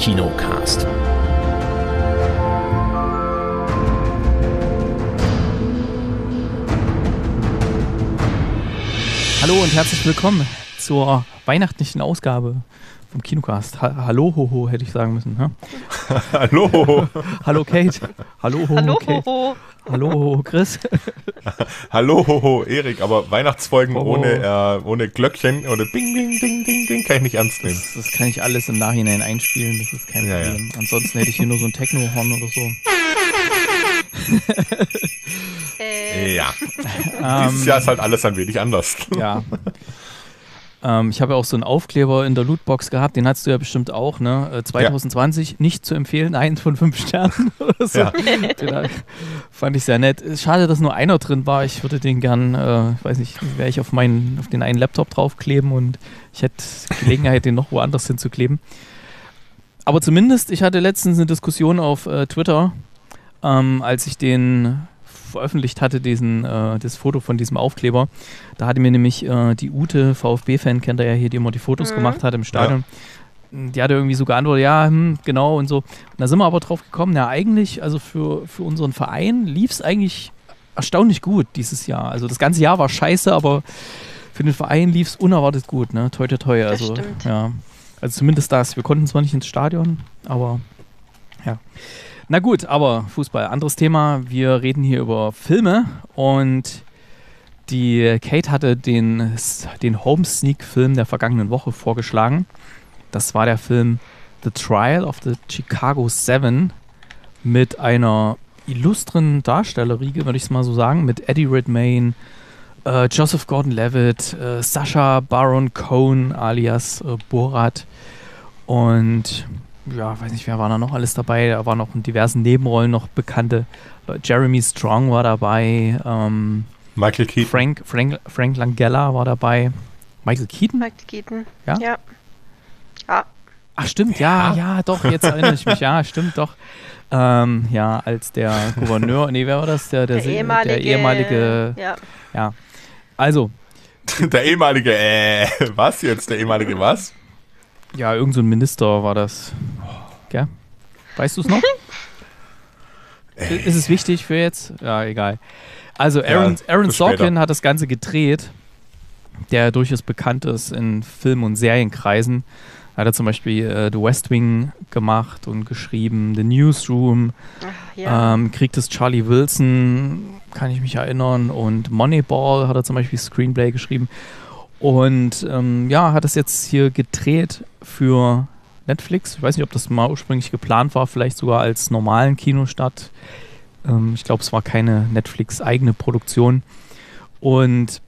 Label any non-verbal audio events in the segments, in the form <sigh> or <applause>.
Kinocast. Hallo und herzlich willkommen zur weihnachtlichen Ausgabe vom Kinocast. Ha Hallo, Hoho, hätte ich sagen müssen. Ne? <laughs> Hallo. <laughs> Hallo, Kate. Hallo, Hoho, Hallo, Kate. Hoho. Hallo, Hoho, Chris. <laughs> Hallo, hoho, Erik, aber Weihnachtsfolgen Hoho. ohne, äh, ohne Glöckchen oder Ding, Ding, Ding, Ding, Ding kann ich nicht ernst nehmen. Das, das kann ich alles im Nachhinein einspielen, das ist kein Ja, ja. Problem. Ansonsten hätte ich hier nur so ein Techno-Horn oder so. Äh, Ja, Ähm, dieses Jahr ist halt alles ein wenig anders. Ja. Ähm, ich habe ja auch so einen Aufkleber in der Lootbox gehabt, den hattest du ja bestimmt auch, ne? Äh, 2020 nicht zu empfehlen, eins von fünf Sternen <laughs> oder so. Ja. Den fand ich sehr nett. Ist Schade, dass nur einer drin war. Ich würde den gern, äh, ich weiß nicht, wäre ich auf meinen, auf den einen Laptop draufkleben und ich hätte Gelegenheit, den noch woanders hinzukleben. Aber zumindest, ich hatte letztens eine Diskussion auf äh, Twitter, ähm, als ich den veröffentlicht hatte, diesen, äh, das Foto von diesem Aufkleber. Da hatte mir nämlich äh, die Ute, VfB-Fan, kennt er ja hier, die immer die Fotos Mhm. gemacht hat im Stadion. Die hatte irgendwie so geantwortet, ja, hm, genau und so. Und da sind wir aber drauf gekommen, ja, eigentlich, also für, für unseren Verein lief es eigentlich erstaunlich gut dieses Jahr. Also das ganze Jahr war scheiße, aber für den Verein lief es unerwartet gut, ne? Toi, toi, toi. Also, ja. Also zumindest das. Wir konnten zwar nicht ins Stadion, aber ja. Na gut, aber Fußball, anderes Thema. Wir reden hier über Filme und die Kate hatte den, den Home Sneak Film der vergangenen Woche vorgeschlagen. Das war der Film The Trial of the Chicago Seven mit einer illustren Darstellerriege, würde ich es mal so sagen, mit Eddie Redmayne, äh, Joseph Gordon-Levitt, äh, Sasha Baron Cohen alias äh, Borat und ja, weiß nicht, wer war da noch alles dabei. Da waren noch in diversen Nebenrollen noch bekannte. Leute. Jeremy Strong war dabei, ähm, Michael Keaton. Frank, Frank, Frank Langella war dabei, Michael Keaton? Michael Keaton. Ja? Ja. Ja. Ach stimmt, ja, ja, doch, jetzt erinnere ich mich, ja, stimmt doch. Ähm, ja, als der Gouverneur, nee, wer war das? Der, der, Der ehemalige. der ehemalige, Ja. also, <laughs> Der ehemalige, äh, was jetzt? Der ehemalige was? Ja, irgend so ein Minister war das. Gell? Weißt du es noch? <laughs> Ist es wichtig für jetzt? Ja, egal. Also Aaron, Ja, Aaron bis später. Sorkin hat das Ganze gedreht, der durchaus bekannt ist in Film- und Serienkreisen. Hat er zum Beispiel äh, The West Wing gemacht und geschrieben, The Newsroom, Ach, ja. ähm, Krieg des Charlie Wilson, kann ich mich erinnern, und Moneyball hat er zum Beispiel Screenplay geschrieben. Und ähm, ja, hat es jetzt hier gedreht für Netflix. Ich weiß nicht, ob das mal ursprünglich geplant war, vielleicht sogar als normalen Kinostart. Ähm, ich glaube, es war keine Netflix-eigene Produktion. Und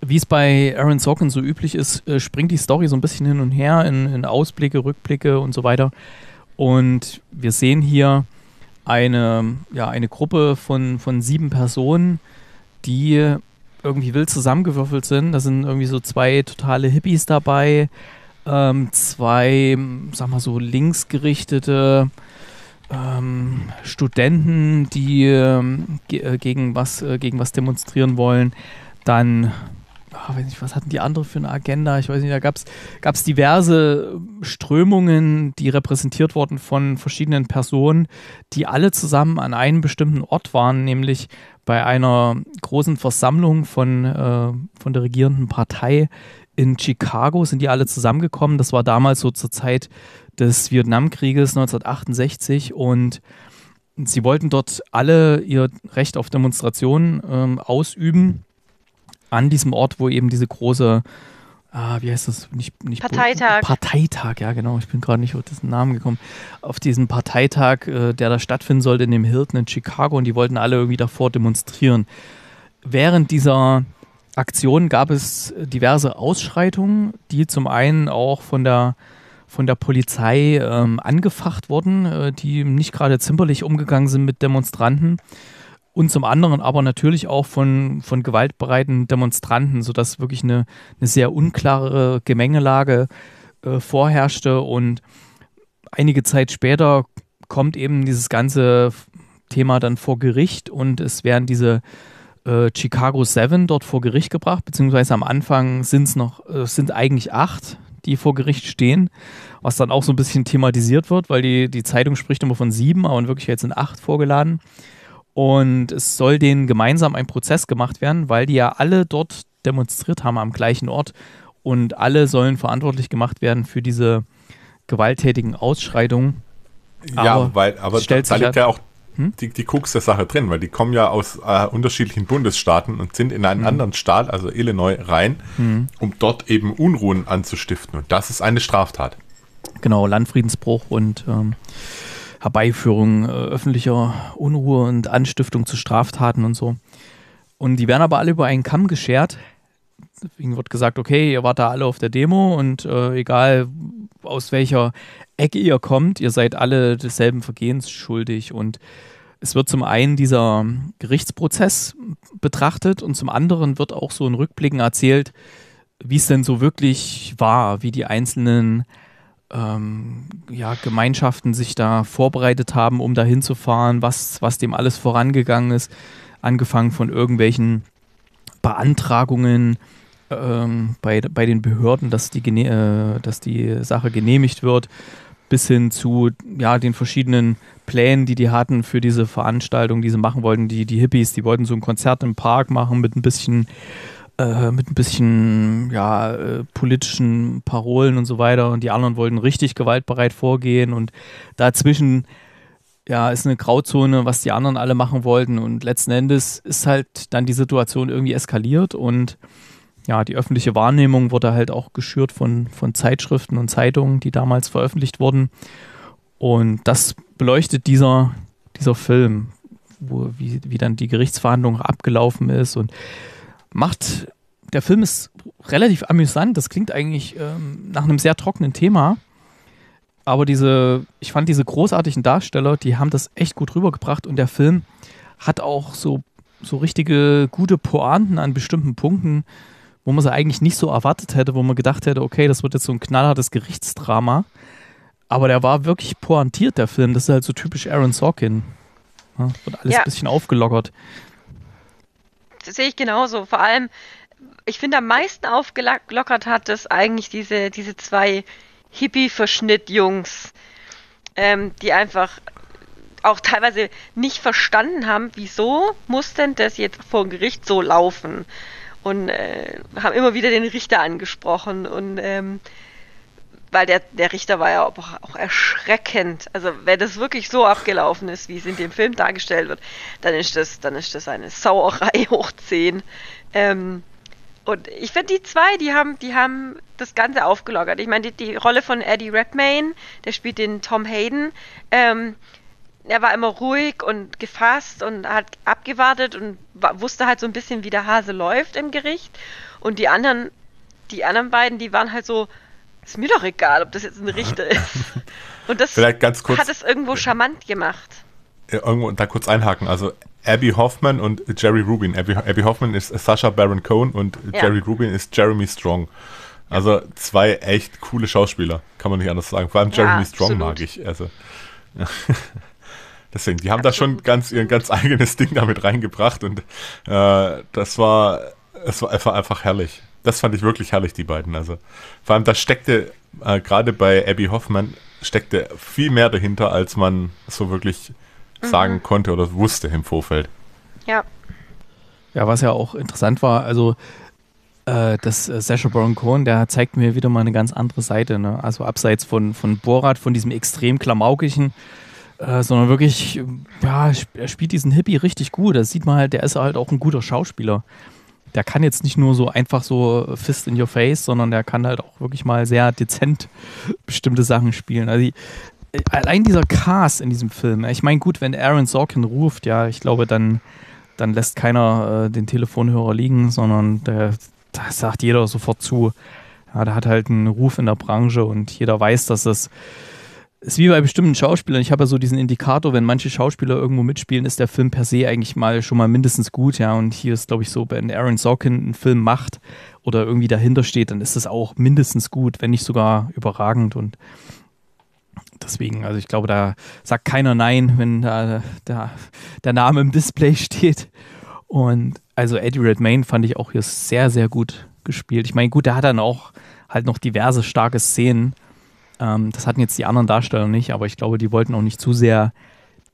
wie es bei Aaron Sorkin so üblich ist, äh, springt die Story so ein bisschen hin und her in, in Ausblicke, Rückblicke und so weiter. Und wir sehen hier eine, ja, eine Gruppe von, von sieben Personen, die irgendwie wild zusammengewürfelt sind. Da sind irgendwie so zwei totale Hippies dabei, ähm, zwei, sag mal so, linksgerichtete ähm, Studenten, die ähm, ge äh, gegen, was, äh, gegen was demonstrieren wollen. Dann, ah, weiß nicht, was hatten die andere für eine Agenda? Ich weiß nicht, da gab es diverse Strömungen, die repräsentiert wurden von verschiedenen Personen, die alle zusammen an einem bestimmten Ort waren, nämlich bei einer großen Versammlung von, äh, von der regierenden Partei in Chicago sind die alle zusammengekommen. Das war damals so zur Zeit des Vietnamkrieges 1968 und sie wollten dort alle ihr Recht auf Demonstration ähm, ausüben an diesem Ort, wo eben diese große, ah, wie heißt das? Nicht, nicht Parteitag. Parteitag, ja genau. Ich bin gerade nicht auf diesen Namen gekommen. Auf diesen Parteitag, äh, der da stattfinden sollte in dem Hilton in Chicago und die wollten alle irgendwie davor demonstrieren. Während dieser Aktion gab es diverse Ausschreitungen, die zum einen auch von der von der Polizei ähm, angefacht wurden, äh, die nicht gerade zimperlich umgegangen sind mit Demonstranten und zum anderen aber natürlich auch von, von gewaltbereiten Demonstranten, sodass wirklich eine, eine sehr unklare Gemengelage äh, vorherrschte und einige Zeit später kommt eben dieses ganze Thema dann vor Gericht und es werden diese äh, Chicago Seven dort vor Gericht gebracht, beziehungsweise am Anfang sind es noch, äh, sind eigentlich acht, die vor Gericht stehen, was dann auch so ein bisschen thematisiert wird, weil die, die Zeitung spricht immer von sieben, aber in Wirklichkeit sind acht vorgeladen. Und es soll denen gemeinsam ein Prozess gemacht werden, weil die ja alle dort demonstriert haben am gleichen Ort und alle sollen verantwortlich gemacht werden für diese gewalttätigen Ausschreitungen. Ja, aber weil, aber da, da liegt halt, ja auch hm? die, die Krux der Sache drin, weil die kommen ja aus äh, unterschiedlichen Bundesstaaten und sind in einen hm. anderen Staat, also Illinois, rein, hm. um dort eben Unruhen anzustiften. Und das ist eine Straftat. Genau, Landfriedensbruch und ähm, Herbeiführung äh, öffentlicher Unruhe und Anstiftung zu Straftaten und so. Und die werden aber alle über einen Kamm geschert. Deswegen wird gesagt, okay, ihr wart da alle auf der Demo und äh, egal aus welcher Ecke ihr kommt, ihr seid alle desselben Vergehens schuldig. Und es wird zum einen dieser Gerichtsprozess betrachtet und zum anderen wird auch so in Rückblicken erzählt, wie es denn so wirklich war, wie die einzelnen ähm, ja, Gemeinschaften sich da vorbereitet haben, um da hinzufahren, was, was dem alles vorangegangen ist, angefangen von irgendwelchen Beantragungen ähm, bei, bei den Behörden, dass die, äh, dass die Sache genehmigt wird, bis hin zu ja, den verschiedenen Plänen, die die hatten für diese Veranstaltung, die sie machen wollten. Die, die Hippies, die wollten so ein Konzert im Park machen mit ein bisschen äh, mit ein bisschen ja, äh, politischen Parolen und so weiter. Und die anderen wollten richtig gewaltbereit vorgehen. Und dazwischen ja, ist eine Grauzone, was die anderen alle machen wollten. Und letzten Endes ist halt dann die Situation irgendwie eskaliert. Und ja, die öffentliche Wahrnehmung wurde halt auch geschürt von, von Zeitschriften und Zeitungen, die damals veröffentlicht wurden. Und das beleuchtet dieser, dieser Film, wo, wie, wie dann die Gerichtsverhandlung abgelaufen ist. Und macht, der Film ist relativ amüsant. Das klingt eigentlich ähm, nach einem sehr trockenen Thema. Aber diese, ich fand diese großartigen Darsteller, die haben das echt gut rübergebracht und der Film hat auch so, so richtige gute Pointen an bestimmten Punkten, wo man sie eigentlich nicht so erwartet hätte, wo man gedacht hätte, okay, das wird jetzt so ein knallhartes Gerichtsdrama. Aber der war wirklich pointiert, der Film. Das ist halt so typisch Aaron Sorkin. Ja, wird alles ja. ein bisschen aufgelockert das sehe ich genauso. Vor allem, ich finde, am meisten aufgelockert hat das eigentlich diese, diese zwei Hippie-Verschnitt-Jungs, ähm, die einfach auch teilweise nicht verstanden haben, wieso muss denn das jetzt vor Gericht so laufen? Und äh, haben immer wieder den Richter angesprochen und ähm, weil der, der Richter war ja auch, auch, erschreckend. Also wenn das wirklich so abgelaufen ist, wie es in dem Film dargestellt wird, dann ist das, dann ist das eine Sauerei <laughs> hoch 10. Ähm, und ich finde die zwei, die haben, die haben das Ganze aufgelockert. Ich meine, die, die Rolle von Eddie Redmayne, der spielt den Tom Hayden, ähm, er war immer ruhig und gefasst und hat abgewartet und wusste halt so ein bisschen, wie der Hase läuft im Gericht. Und die anderen, die anderen beiden, die waren halt so, ist mir doch egal, ob das jetzt ein Richter <laughs> ist. Und das Vielleicht ganz kurz, hat es irgendwo charmant gemacht. Irgendwo da kurz einhaken. Also Abby Hoffman und Jerry Rubin. Abby, Abby Hoffman ist Sasha Baron Cohen und ja. Jerry Rubin ist Jeremy Strong. Also zwei echt coole Schauspieler, kann man nicht anders sagen. Vor allem Jeremy ja, Strong absolut. mag ich. Also, <laughs> Deswegen, die haben absolut. da schon ganz ihr ganz eigenes Ding damit reingebracht und äh, das war es war einfach, einfach herrlich das fand ich wirklich herrlich, die beiden. Also vor allem, da steckte äh, gerade bei Abby Hoffman steckte viel mehr dahinter, als man so wirklich mhm. sagen konnte oder wusste im Vorfeld. Ja. Ja, was ja auch interessant war, also äh, das äh, Sasha Baron Cohen, der zeigt mir wieder mal eine ganz andere Seite. Ne? Also abseits von, von Borat, von diesem extrem klamaukigen, äh, sondern wirklich, ja, er spielt diesen Hippie richtig gut. Das sieht man halt, der ist halt auch ein guter Schauspieler der kann jetzt nicht nur so einfach so Fist in your face, sondern der kann halt auch wirklich mal sehr dezent bestimmte Sachen spielen. Also die, allein dieser Cast in diesem Film, ich meine, gut, wenn Aaron Sorkin ruft, ja, ich glaube, dann, dann lässt keiner äh, den Telefonhörer liegen, sondern der, da sagt jeder sofort zu. Ja, der hat halt einen Ruf in der Branche und jeder weiß, dass das ist wie bei bestimmten Schauspielern. Ich habe ja so diesen Indikator, wenn manche Schauspieler irgendwo mitspielen, ist der Film per se eigentlich mal schon mal mindestens gut, ja. Und hier ist, glaube ich, so, wenn Aaron Sorkin einen Film macht oder irgendwie dahinter steht, dann ist es auch mindestens gut, wenn nicht sogar überragend. Und deswegen, also ich glaube, da sagt keiner Nein, wenn da der, der Name im Display steht. Und also Eddie Redmayne fand ich auch hier sehr, sehr gut gespielt. Ich meine, gut, der hat dann auch halt noch diverse starke Szenen. Ähm, das hatten jetzt die anderen Darsteller nicht, aber ich glaube, die wollten auch nicht zu sehr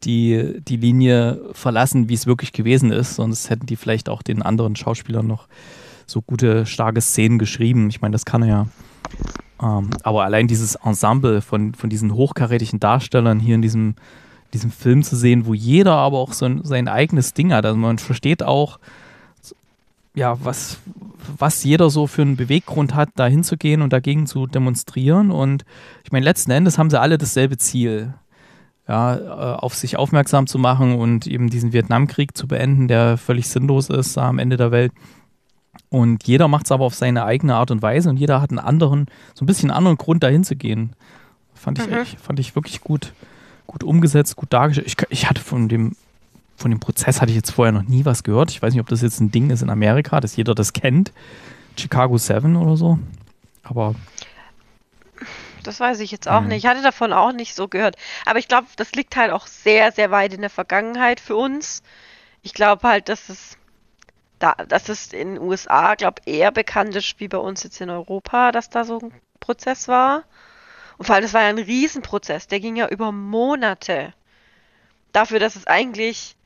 die, die Linie verlassen, wie es wirklich gewesen ist, sonst hätten die vielleicht auch den anderen Schauspielern noch so gute, starke Szenen geschrieben. Ich meine, das kann er ja. Ähm, aber allein dieses Ensemble von, von diesen hochkarätigen Darstellern hier in diesem, diesem Film zu sehen, wo jeder aber auch so ein, sein eigenes Ding hat. Also man versteht auch, ja, was, was jeder so für einen Beweggrund hat, da hinzugehen und dagegen zu demonstrieren. Und ich meine, letzten Endes haben sie alle dasselbe Ziel. Ja, äh, auf sich aufmerksam zu machen und eben diesen Vietnamkrieg zu beenden, der völlig sinnlos ist am Ende der Welt. Und jeder macht es aber auf seine eigene Art und Weise und jeder hat einen anderen, so ein bisschen anderen Grund, dahin zu gehen. Fand ich, mhm. fand ich wirklich gut, gut umgesetzt, gut dargestellt. Ich, ich hatte von dem von dem Prozess hatte ich jetzt vorher noch nie was gehört. Ich weiß nicht, ob das jetzt ein Ding ist in Amerika, dass jeder das kennt. Chicago 7 oder so. Aber. Das weiß ich jetzt auch mhm. nicht. Ich hatte davon auch nicht so gehört. Aber ich glaube, das liegt halt auch sehr, sehr weit in der Vergangenheit für uns. Ich glaube halt, dass es da, dass es in den USA, glaube eher bekannt ist wie bei uns jetzt in Europa, dass da so ein Prozess war. Und vor allem, das war ja ein Riesenprozess. Der ging ja über Monate. Dafür, dass es eigentlich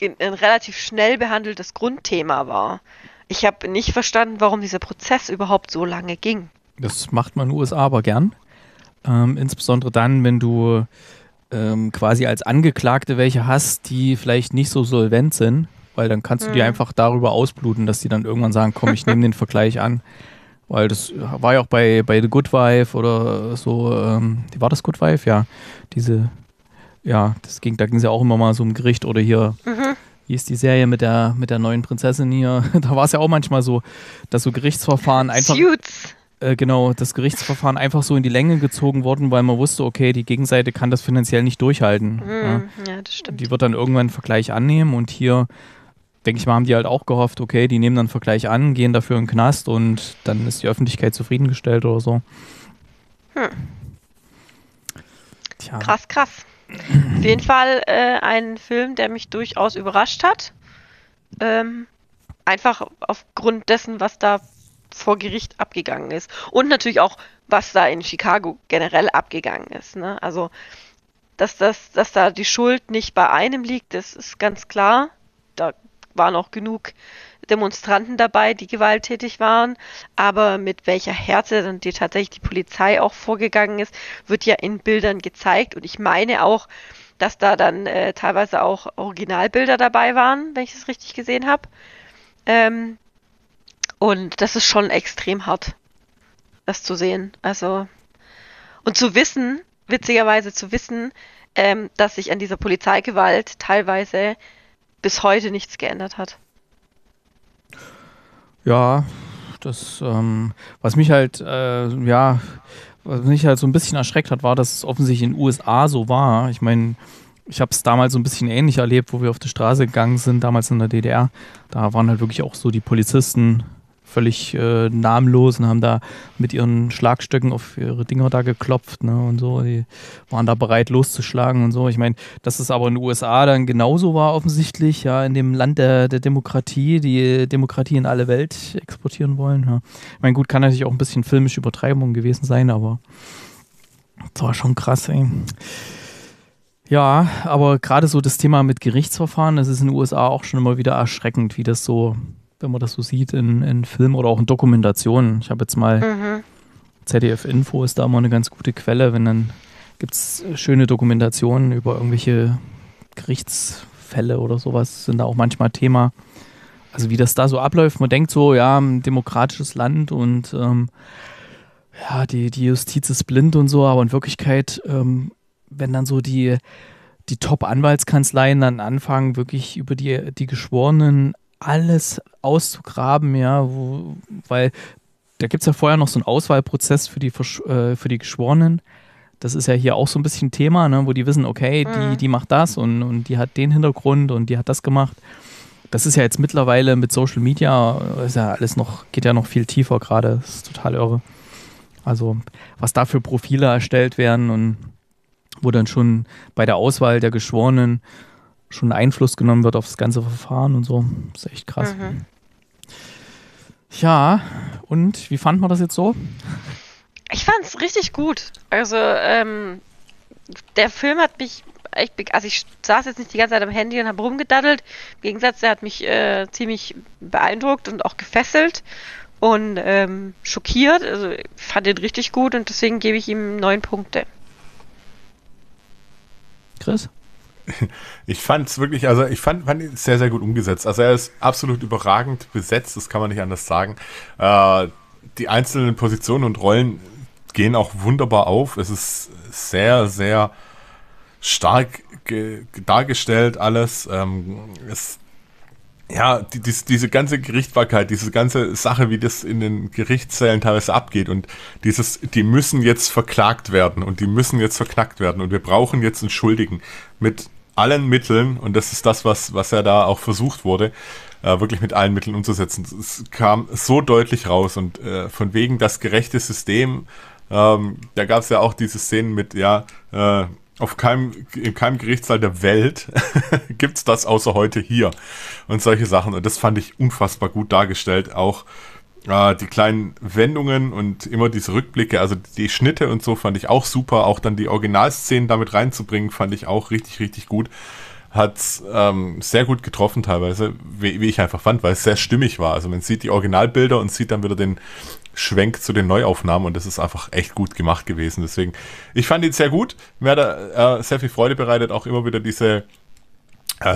ein relativ schnell behandeltes Grundthema war. Ich habe nicht verstanden, warum dieser Prozess überhaupt so lange ging. Das macht man in den USA aber gern. Ähm, insbesondere dann, wenn du ähm, quasi als Angeklagte welche hast, die vielleicht nicht so solvent sind, weil dann kannst du mhm. die einfach darüber ausbluten, dass die dann irgendwann sagen, komm, ich nehme den Vergleich an. <laughs> Weil das war ja auch bei, bei The Good Wife oder so, ähm, war das Good Wife? Ja, diese ja, das ging, da ging es ja auch immer mal so um Gericht oder hier, mhm. wie ist die Serie mit der, mit der neuen Prinzessin hier? <laughs> Da war es ja auch manchmal so, dass so Gerichtsverfahren einfach. Suits. Äh, genau, das Gerichtsverfahren einfach so in die Länge gezogen worden, weil man wusste, okay, die Gegenseite kann das finanziell nicht durchhalten. Mhm. Ja. ja, das stimmt. Die wird dann irgendwann einen Vergleich annehmen und hier denke ich mal, haben die halt auch gehofft, okay, die nehmen dann Vergleich an, gehen dafür in den Knast und dann ist die Öffentlichkeit zufriedengestellt oder so. Hm. Tja. Krass, krass. Auf jeden Fall äh, ein Film, der mich durchaus überrascht hat. Ähm, einfach aufgrund dessen, was da vor Gericht abgegangen ist. Und natürlich auch, was da in Chicago generell abgegangen ist. Ne? Also, dass, das, dass da die Schuld nicht bei einem liegt, das ist ganz klar. Da waren auch genug Demonstranten dabei, die gewalttätig waren, aber mit welcher Härte dann die tatsächlich die Polizei auch vorgegangen ist, wird ja in Bildern gezeigt und ich meine auch, dass da dann äh, teilweise auch Originalbilder dabei waren, wenn ich das richtig gesehen habe. Ähm, und das ist schon extrem hart, das zu sehen. Also und zu wissen, witzigerweise zu wissen, ähm, dass sich an dieser Polizeigewalt teilweise bis heute nichts geändert hat. Ja, das, ähm, was mich halt, äh, ja, was mich halt so ein bisschen erschreckt hat, war, dass es offensichtlich in den USA so war. Ich meine, ich habe es damals so ein bisschen ähnlich erlebt, wo wir auf die Straße gegangen sind, damals in der DDR. Da waren halt wirklich auch so die Polizisten völlig äh, namenlos und haben da mit ihren Schlagstöcken auf ihre Dinger da geklopft ne, und so. Die waren da bereit loszuschlagen und so. Ich meine, dass es aber in den USA dann genauso war offensichtlich, ja, in dem Land der, der Demokratie, die Demokratie in alle Welt exportieren wollen. Ja. Ich meine, gut, kann natürlich auch ein bisschen filmische Übertreibung gewesen sein, aber das war schon krass, ey. Ja, aber gerade so das Thema mit Gerichtsverfahren, das ist in den USA auch schon immer wieder erschreckend, wie das so wenn man das so sieht in, in Filmen oder auch in Dokumentationen. Ich habe jetzt mal mhm. ZDF Info ist da mal eine ganz gute Quelle, wenn dann gibt es schöne Dokumentationen über irgendwelche Gerichtsfälle oder sowas, sind da auch manchmal Thema. Also wie das da so abläuft, man denkt so, ja, ein demokratisches Land und ähm, ja, die, die Justiz ist blind und so, aber in Wirklichkeit, ähm, wenn dann so die, die Top-Anwaltskanzleien dann anfangen, wirklich über die, die Geschworenen alles auszugraben, ja, wo, weil da gibt es ja vorher noch so einen Auswahlprozess für die, äh, für die Geschworenen. Das ist ja hier auch so ein bisschen Thema, ne, wo die wissen, okay, die, mhm. die macht das und, und die hat den Hintergrund und die hat das gemacht. Das ist ja jetzt mittlerweile mit Social Media, ist ja alles noch, geht ja noch viel tiefer gerade. Das ist total irre. Also, was da für Profile erstellt werden und wo dann schon bei der Auswahl der Geschworenen schon Einfluss genommen wird auf das ganze Verfahren und so. Das ist echt krass. Mhm. Ja, Und wie fand man das jetzt so? Ich fand es richtig gut. Also, ähm, der Film hat mich echt, also ich saß jetzt nicht die ganze Zeit am Handy und habe rumgedaddelt. Im Gegensatz, der hat mich äh, ziemlich beeindruckt und auch gefesselt und ähm, schockiert. Also ich fand ihn richtig gut und deswegen gebe ich ihm neun Punkte. Chris? <laughs> Ich fand es wirklich, also ich fand, fand ihn sehr, sehr gut umgesetzt. Also er ist absolut überragend besetzt, das kann man nicht anders sagen. Äh, die einzelnen Positionen und Rollen gehen auch wunderbar auf. Es ist sehr, sehr stark dargestellt alles. Ähm, es, ja, die, die, diese ganze Gerichtbarkeit, diese ganze Sache, wie das in den Gerichtszellen teilweise abgeht und dieses, die müssen jetzt verklagt werden und die müssen jetzt verknackt werden und wir brauchen jetzt einen Schuldigen mit allen Mitteln und das ist das, was, was ja da auch versucht wurde, äh, wirklich mit allen Mitteln umzusetzen. Es kam so deutlich raus und äh, von wegen das gerechte System ähm, da gab es ja auch diese Szenen mit, ja, äh, auf keinem, in keinem Gerichtssaal der Welt <laughs> gibt es das außer heute hier. Und solche Sachen. Und das fand ich unfassbar gut dargestellt. Auch äh, die kleinen Wendungen und immer diese Rückblicke, also die Schnitte und so fand ich auch super. Auch dann die Originalszenen damit reinzubringen, fand ich auch richtig, richtig gut. Hat ähm, sehr gut getroffen teilweise, wie, wie ich einfach fand, weil es sehr stimmig war. Also man sieht die Originalbilder und sieht dann wieder den Schwenk zu den Neuaufnahmen und das ist einfach echt gut gemacht gewesen. Deswegen, ich fand ihn sehr gut. Mir hat er äh, sehr viel Freude bereitet, auch immer wieder diese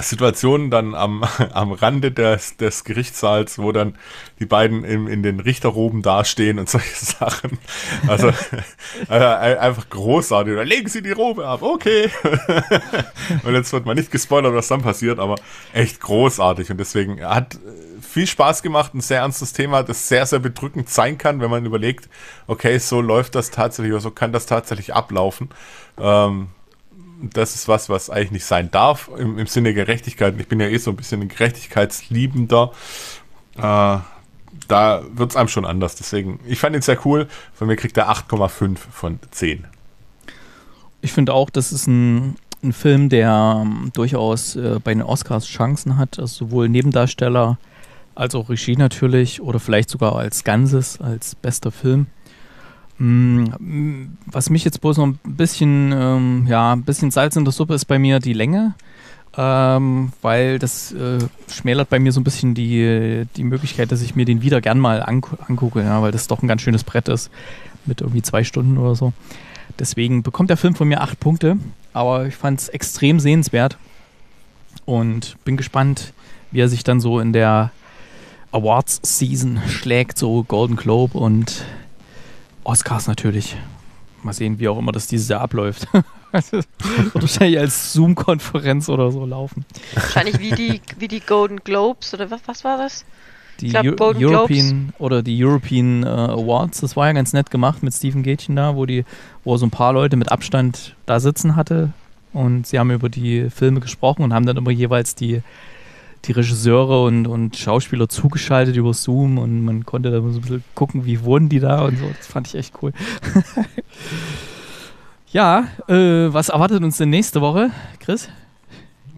Situationen dann am, <laughs> am Rande des, des Gerichtssaals, wo dann die beiden im, in den Richterroben dastehen und <laughs> solche Sachen. Also <laughs> äh, einfach großartig. Dann legen sie die Robe ab, okay. und jetzt wird man nicht gespoilert, was dann passiert, aber echt großartig. Und deswegen hat viel Spaß gemacht, ein sehr ernstes Thema, das sehr, sehr bedrückend sein kann, wenn man überlegt, okay, so läuft das tatsächlich oder so kann das tatsächlich ablaufen. Ähm, das ist was, was eigentlich nicht sein darf im, im Sinne Gerechtigkeit. Ich bin ja eh so ein bisschen ein Gerechtigkeitsliebender. Äh, da wird es einem schon anders. Deswegen, ich fand ihn sehr cool. Von mir kriegt er 8,5 von 10. Ich finde auch, das ist ein, ein Film, der ähm, durchaus äh, bei den Oscars Chancen hat. Also sowohl Nebendarsteller als auch Regie natürlich oder vielleicht sogar als Ganzes, als bester Film. Mm, was mich jetzt bloß noch ein bisschen, ähm, ja, ein bisschen Salz in der Suppe ist bei mir die Länge, ähm, weil das äh, schmälert bei mir so ein bisschen die, die Möglichkeit, dass ich mir den wieder gern mal angu angucke, ja, weil das doch ein ganz schönes Brett ist mit irgendwie zwei Stunden oder so. Deswegen bekommt der Film von mir acht Punkte, aber ich fand es extrem sehenswert und bin gespannt, wie er sich dann so in der Awards Season schlägt, so Golden Globe und Oscars natürlich. Mal sehen, wie auch immer das dieses Jahr abläuft. <laughs> Wird wahrscheinlich als Zoom-Konferenz oder so laufen. Wahrscheinlich wie die, wie die Golden Globes oder was, was war das? Die glaub, European Globes. oder die European uh, Awards, das war ja ganz nett gemacht mit Stephen Gätchen da, wo die, wo er so ein paar Leute mit Abstand da sitzen hatte und sie haben über die Filme gesprochen und haben dann immer jeweils die die Regisseure und, und Schauspieler zugeschaltet über Zoom und man konnte da so ein bisschen gucken, wie wurden die da und so. Das fand ich echt cool. <laughs> ja, äh, was erwartet uns denn nächste Woche, Chris?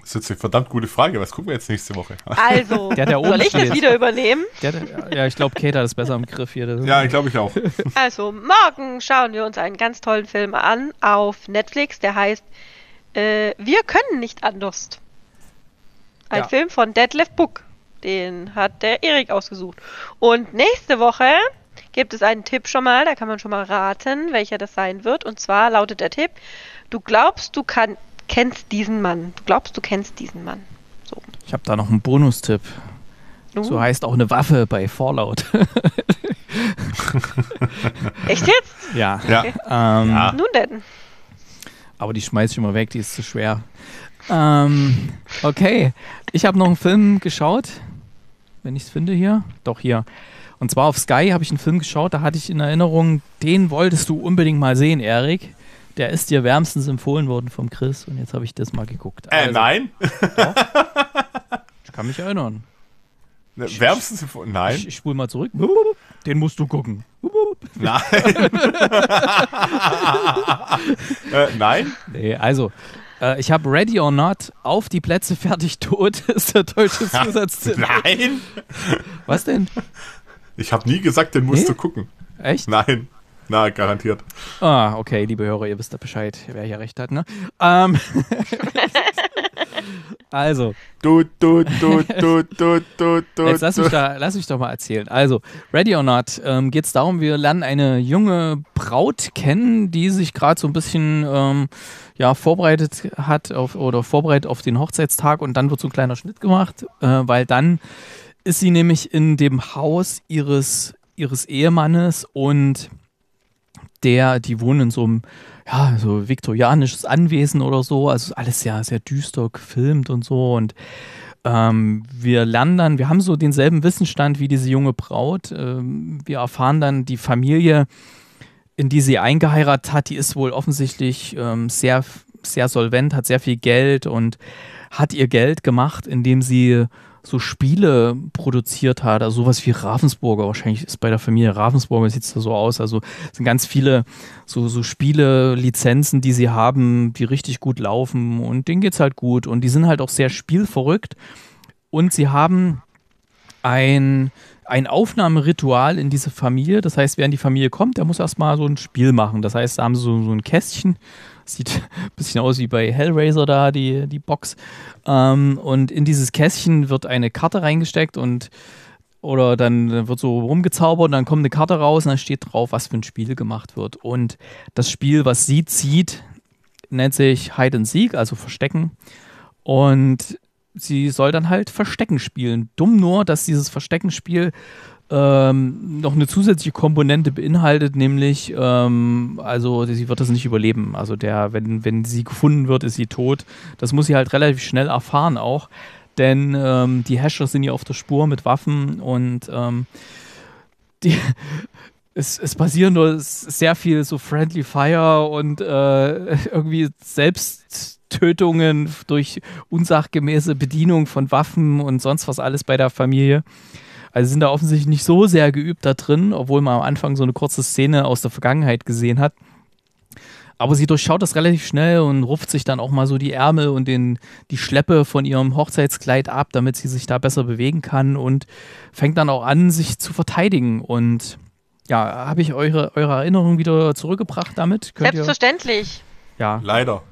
Das ist jetzt eine verdammt gute Frage. Was gucken wir jetzt nächste Woche? Also, <laughs> der, der soll ich das wieder übernehmen? Der, der, ja, ich glaube, Kate hat es besser im Griff hier. Ja, ich glaube ich auch. <laughs> Also, morgen schauen wir uns einen ganz tollen Film an auf Netflix, der heißt äh, Wir können nicht anders. Ein ja. Film von Deadlift Book. Den hat der Erik ausgesucht. Und nächste Woche gibt es einen Tipp schon mal, da kann man schon mal raten, welcher das sein wird. Und zwar lautet der Tipp: Du glaubst, du kann, kennst diesen Mann. Du glaubst, du kennst diesen Mann. So. Ich habe da noch einen Bonustipp. Uh. So heißt auch eine Waffe bei Fallout. <laughs> Echt jetzt? Ja. Ja. Ähm, ja. Nun denn. Aber die schmeiß ich immer weg, die ist zu schwer. Ähm, okay, ich habe noch einen Film geschaut, wenn ich es finde hier. Doch hier. Und zwar auf Sky habe ich einen Film geschaut, da hatte ich in Erinnerung, den wolltest du unbedingt mal sehen, Erik. Der ist dir wärmstens empfohlen worden vom Chris und jetzt habe ich das mal geguckt. Äh, also, äh, nein? Doch. <laughs> Ich kann mich erinnern. Ne, wärmstens empfohlen? Nein. Ich, ich spule mal zurück. Den musst du gucken. Nein. <laughs> <laughs> äh, nein? Nee, also, äh, ich habe Ready or Not auf die Plätze <laughs> fertig tot, ist der deutsche <laughs> Zusatztitel. Nein! Was denn? Ich habe nie gesagt, den musst Nee? du gucken. Echt? Nein. Na, garantiert. Ah, okay, liebe Hörer, ihr wisst ja Bescheid, wer hier recht hat, ne? Ähm, <laughs> also, Du, du, du, du, du, du, du. jetzt lass mich, da, lass mich doch mal erzählen. Also, Ready or Not ähm, geht es darum, wir lernen eine junge Braut kennen, die sich gerade so ein bisschen ähm, ja, vorbereitet hat auf, oder vorbereitet auf den Hochzeitstag und dann wird so ein kleiner Schnitt gemacht, äh, weil dann ist sie nämlich in dem Haus ihres, ihres Ehemannes und der, die wohnen in so einem, ja, so viktorianisches Anwesen oder so, also alles sehr, sehr düster gefilmt und so und ähm, wir lernen dann, wir haben so denselben Wissensstand wie diese junge Braut. Ähm, wir erfahren dann, die Familie, in die sie eingeheiratet hat, die ist wohl offensichtlich ähm, sehr, sehr solvent, hat sehr viel Geld und hat ihr Geld gemacht, indem sie so Spiele produziert hat, also sowas wie Ravensburger. Wahrscheinlich ist bei der Familie Ravensburger sieht es da so aus. Also es sind ganz viele so, so Spiele, Lizenzen, die sie haben, die richtig gut laufen und denen geht's halt gut. Und die sind halt auch sehr spielverrückt. Und sie haben ein, ein Aufnahmeritual in diese Familie. Das heißt, wer in die Familie kommt, der muss erstmal so ein Spiel machen. Das heißt, da haben sie so, so ein Kästchen. Sieht <laughs> ein bisschen aus wie bei Hellraiser da, die, die Box. Ähm, und in dieses Kästchen wird eine Karte reingesteckt und oder dann wird so rumgezaubert und dann kommt eine Karte raus und dann steht drauf, was für ein Spiel gemacht wird. Und das Spiel, was sie zieht, nennt sich Hide and Seek, also Verstecken. Und sie soll dann halt Verstecken spielen. Dumm nur, dass dieses Versteckenspiel ähm, noch eine zusätzliche Komponente beinhaltet, nämlich, ähm, also sie wird das nicht überleben. Also der, wenn, wenn sie gefunden wird, ist sie tot. Das muss sie halt relativ schnell erfahren auch, denn ähm, die Hasher sind ja auf der Spur mit Waffen und ähm, die, <laughs> es, es passieren nur sehr viel so Friendly Fire und äh, <laughs> irgendwie Selbsttötungen durch unsachgemäße Bedienung von Waffen und sonst was alles bei der Familie. Also sind da offensichtlich nicht so sehr geübt da drin, obwohl man am Anfang so eine kurze Szene aus der Vergangenheit gesehen hat. Aber sie durchschaut das relativ schnell und ruft sich dann auch mal so die Ärmel und den, die Schleppe von ihrem Hochzeitskleid ab, damit sie sich da besser bewegen kann und fängt dann auch an, sich zu verteidigen. Und ja, habe ich eure, eure Erinnerung wieder zurückgebracht damit? Könnt Selbstverständlich. Ja, Leider.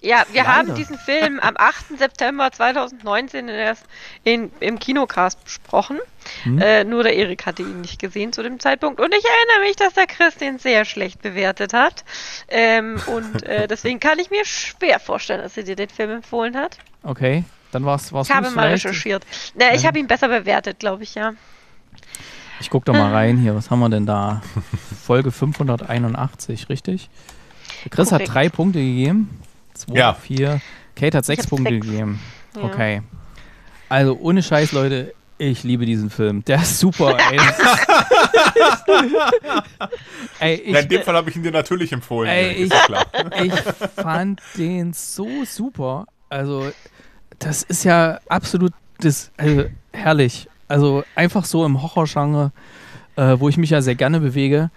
Ja, wir Leider. haben diesen Film am 8. September 2019 erst in, im Kinocast besprochen. Hm. Äh, nur der Erik hatte ihn nicht gesehen zu dem Zeitpunkt. Und ich erinnere mich, dass der Chris den sehr schlecht bewertet hat. Ähm, und äh, <laughs> deswegen kann ich mir schwer vorstellen, dass er dir den Film empfohlen hat. okay. Dann war es Ich habe mal recherchiert. Na, ich Ja. habe ihn besser bewertet, glaube ich, ja. Ich guck doch mal <laughs> rein hier. Was haben wir denn da? Folge 581, richtig? Chris Korrekt. hat drei Punkte gegeben. Zwei, Ja. vier. Kate hat sechs Punkte sechs. gegeben. Ja. Okay. Also ohne Scheiß, Leute. Ich liebe diesen Film. Der ist super, ey. <laughs> ey, ich, ja, in dem Fall habe ich ihn dir natürlich empfohlen. Ey, ich- ist ja klar. ich fand den so super. Also, das ist ja absolut das, also, herrlich. Also, einfach so im Horrorgenre, äh, wo ich mich ja sehr gerne bewege.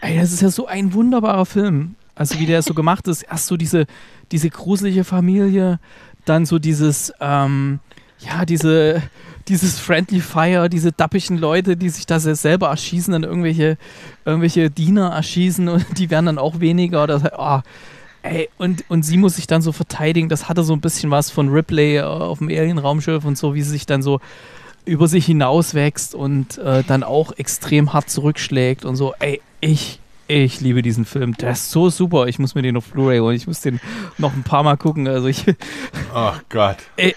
Ey, das ist ja so ein wunderbarer Film. Also, wie der so gemacht ist. Erst so diese, diese gruselige Familie, dann so dieses, ähm, ja, diese, dieses Friendly Fire, diese dappigen Leute, die sich da se- selber erschießen, dann irgendwelche, irgendwelche Diener erschießen und die werden dann auch weniger. Das, oh, ey, und, und sie muss sich dann so verteidigen. Das hatte so ein bisschen was von Ripley äh, auf dem Alien-Raumschiff und so, wie sie sich dann so über sich hinauswächst und äh, dann auch extrem hart zurückschlägt und so. Ey, ich, ich liebe diesen Film. Der ist so super. Ich muss mir den auf Blu-ray holen. Ich muss den noch ein paar Mal gucken. Also ich, Ach Gott. ey,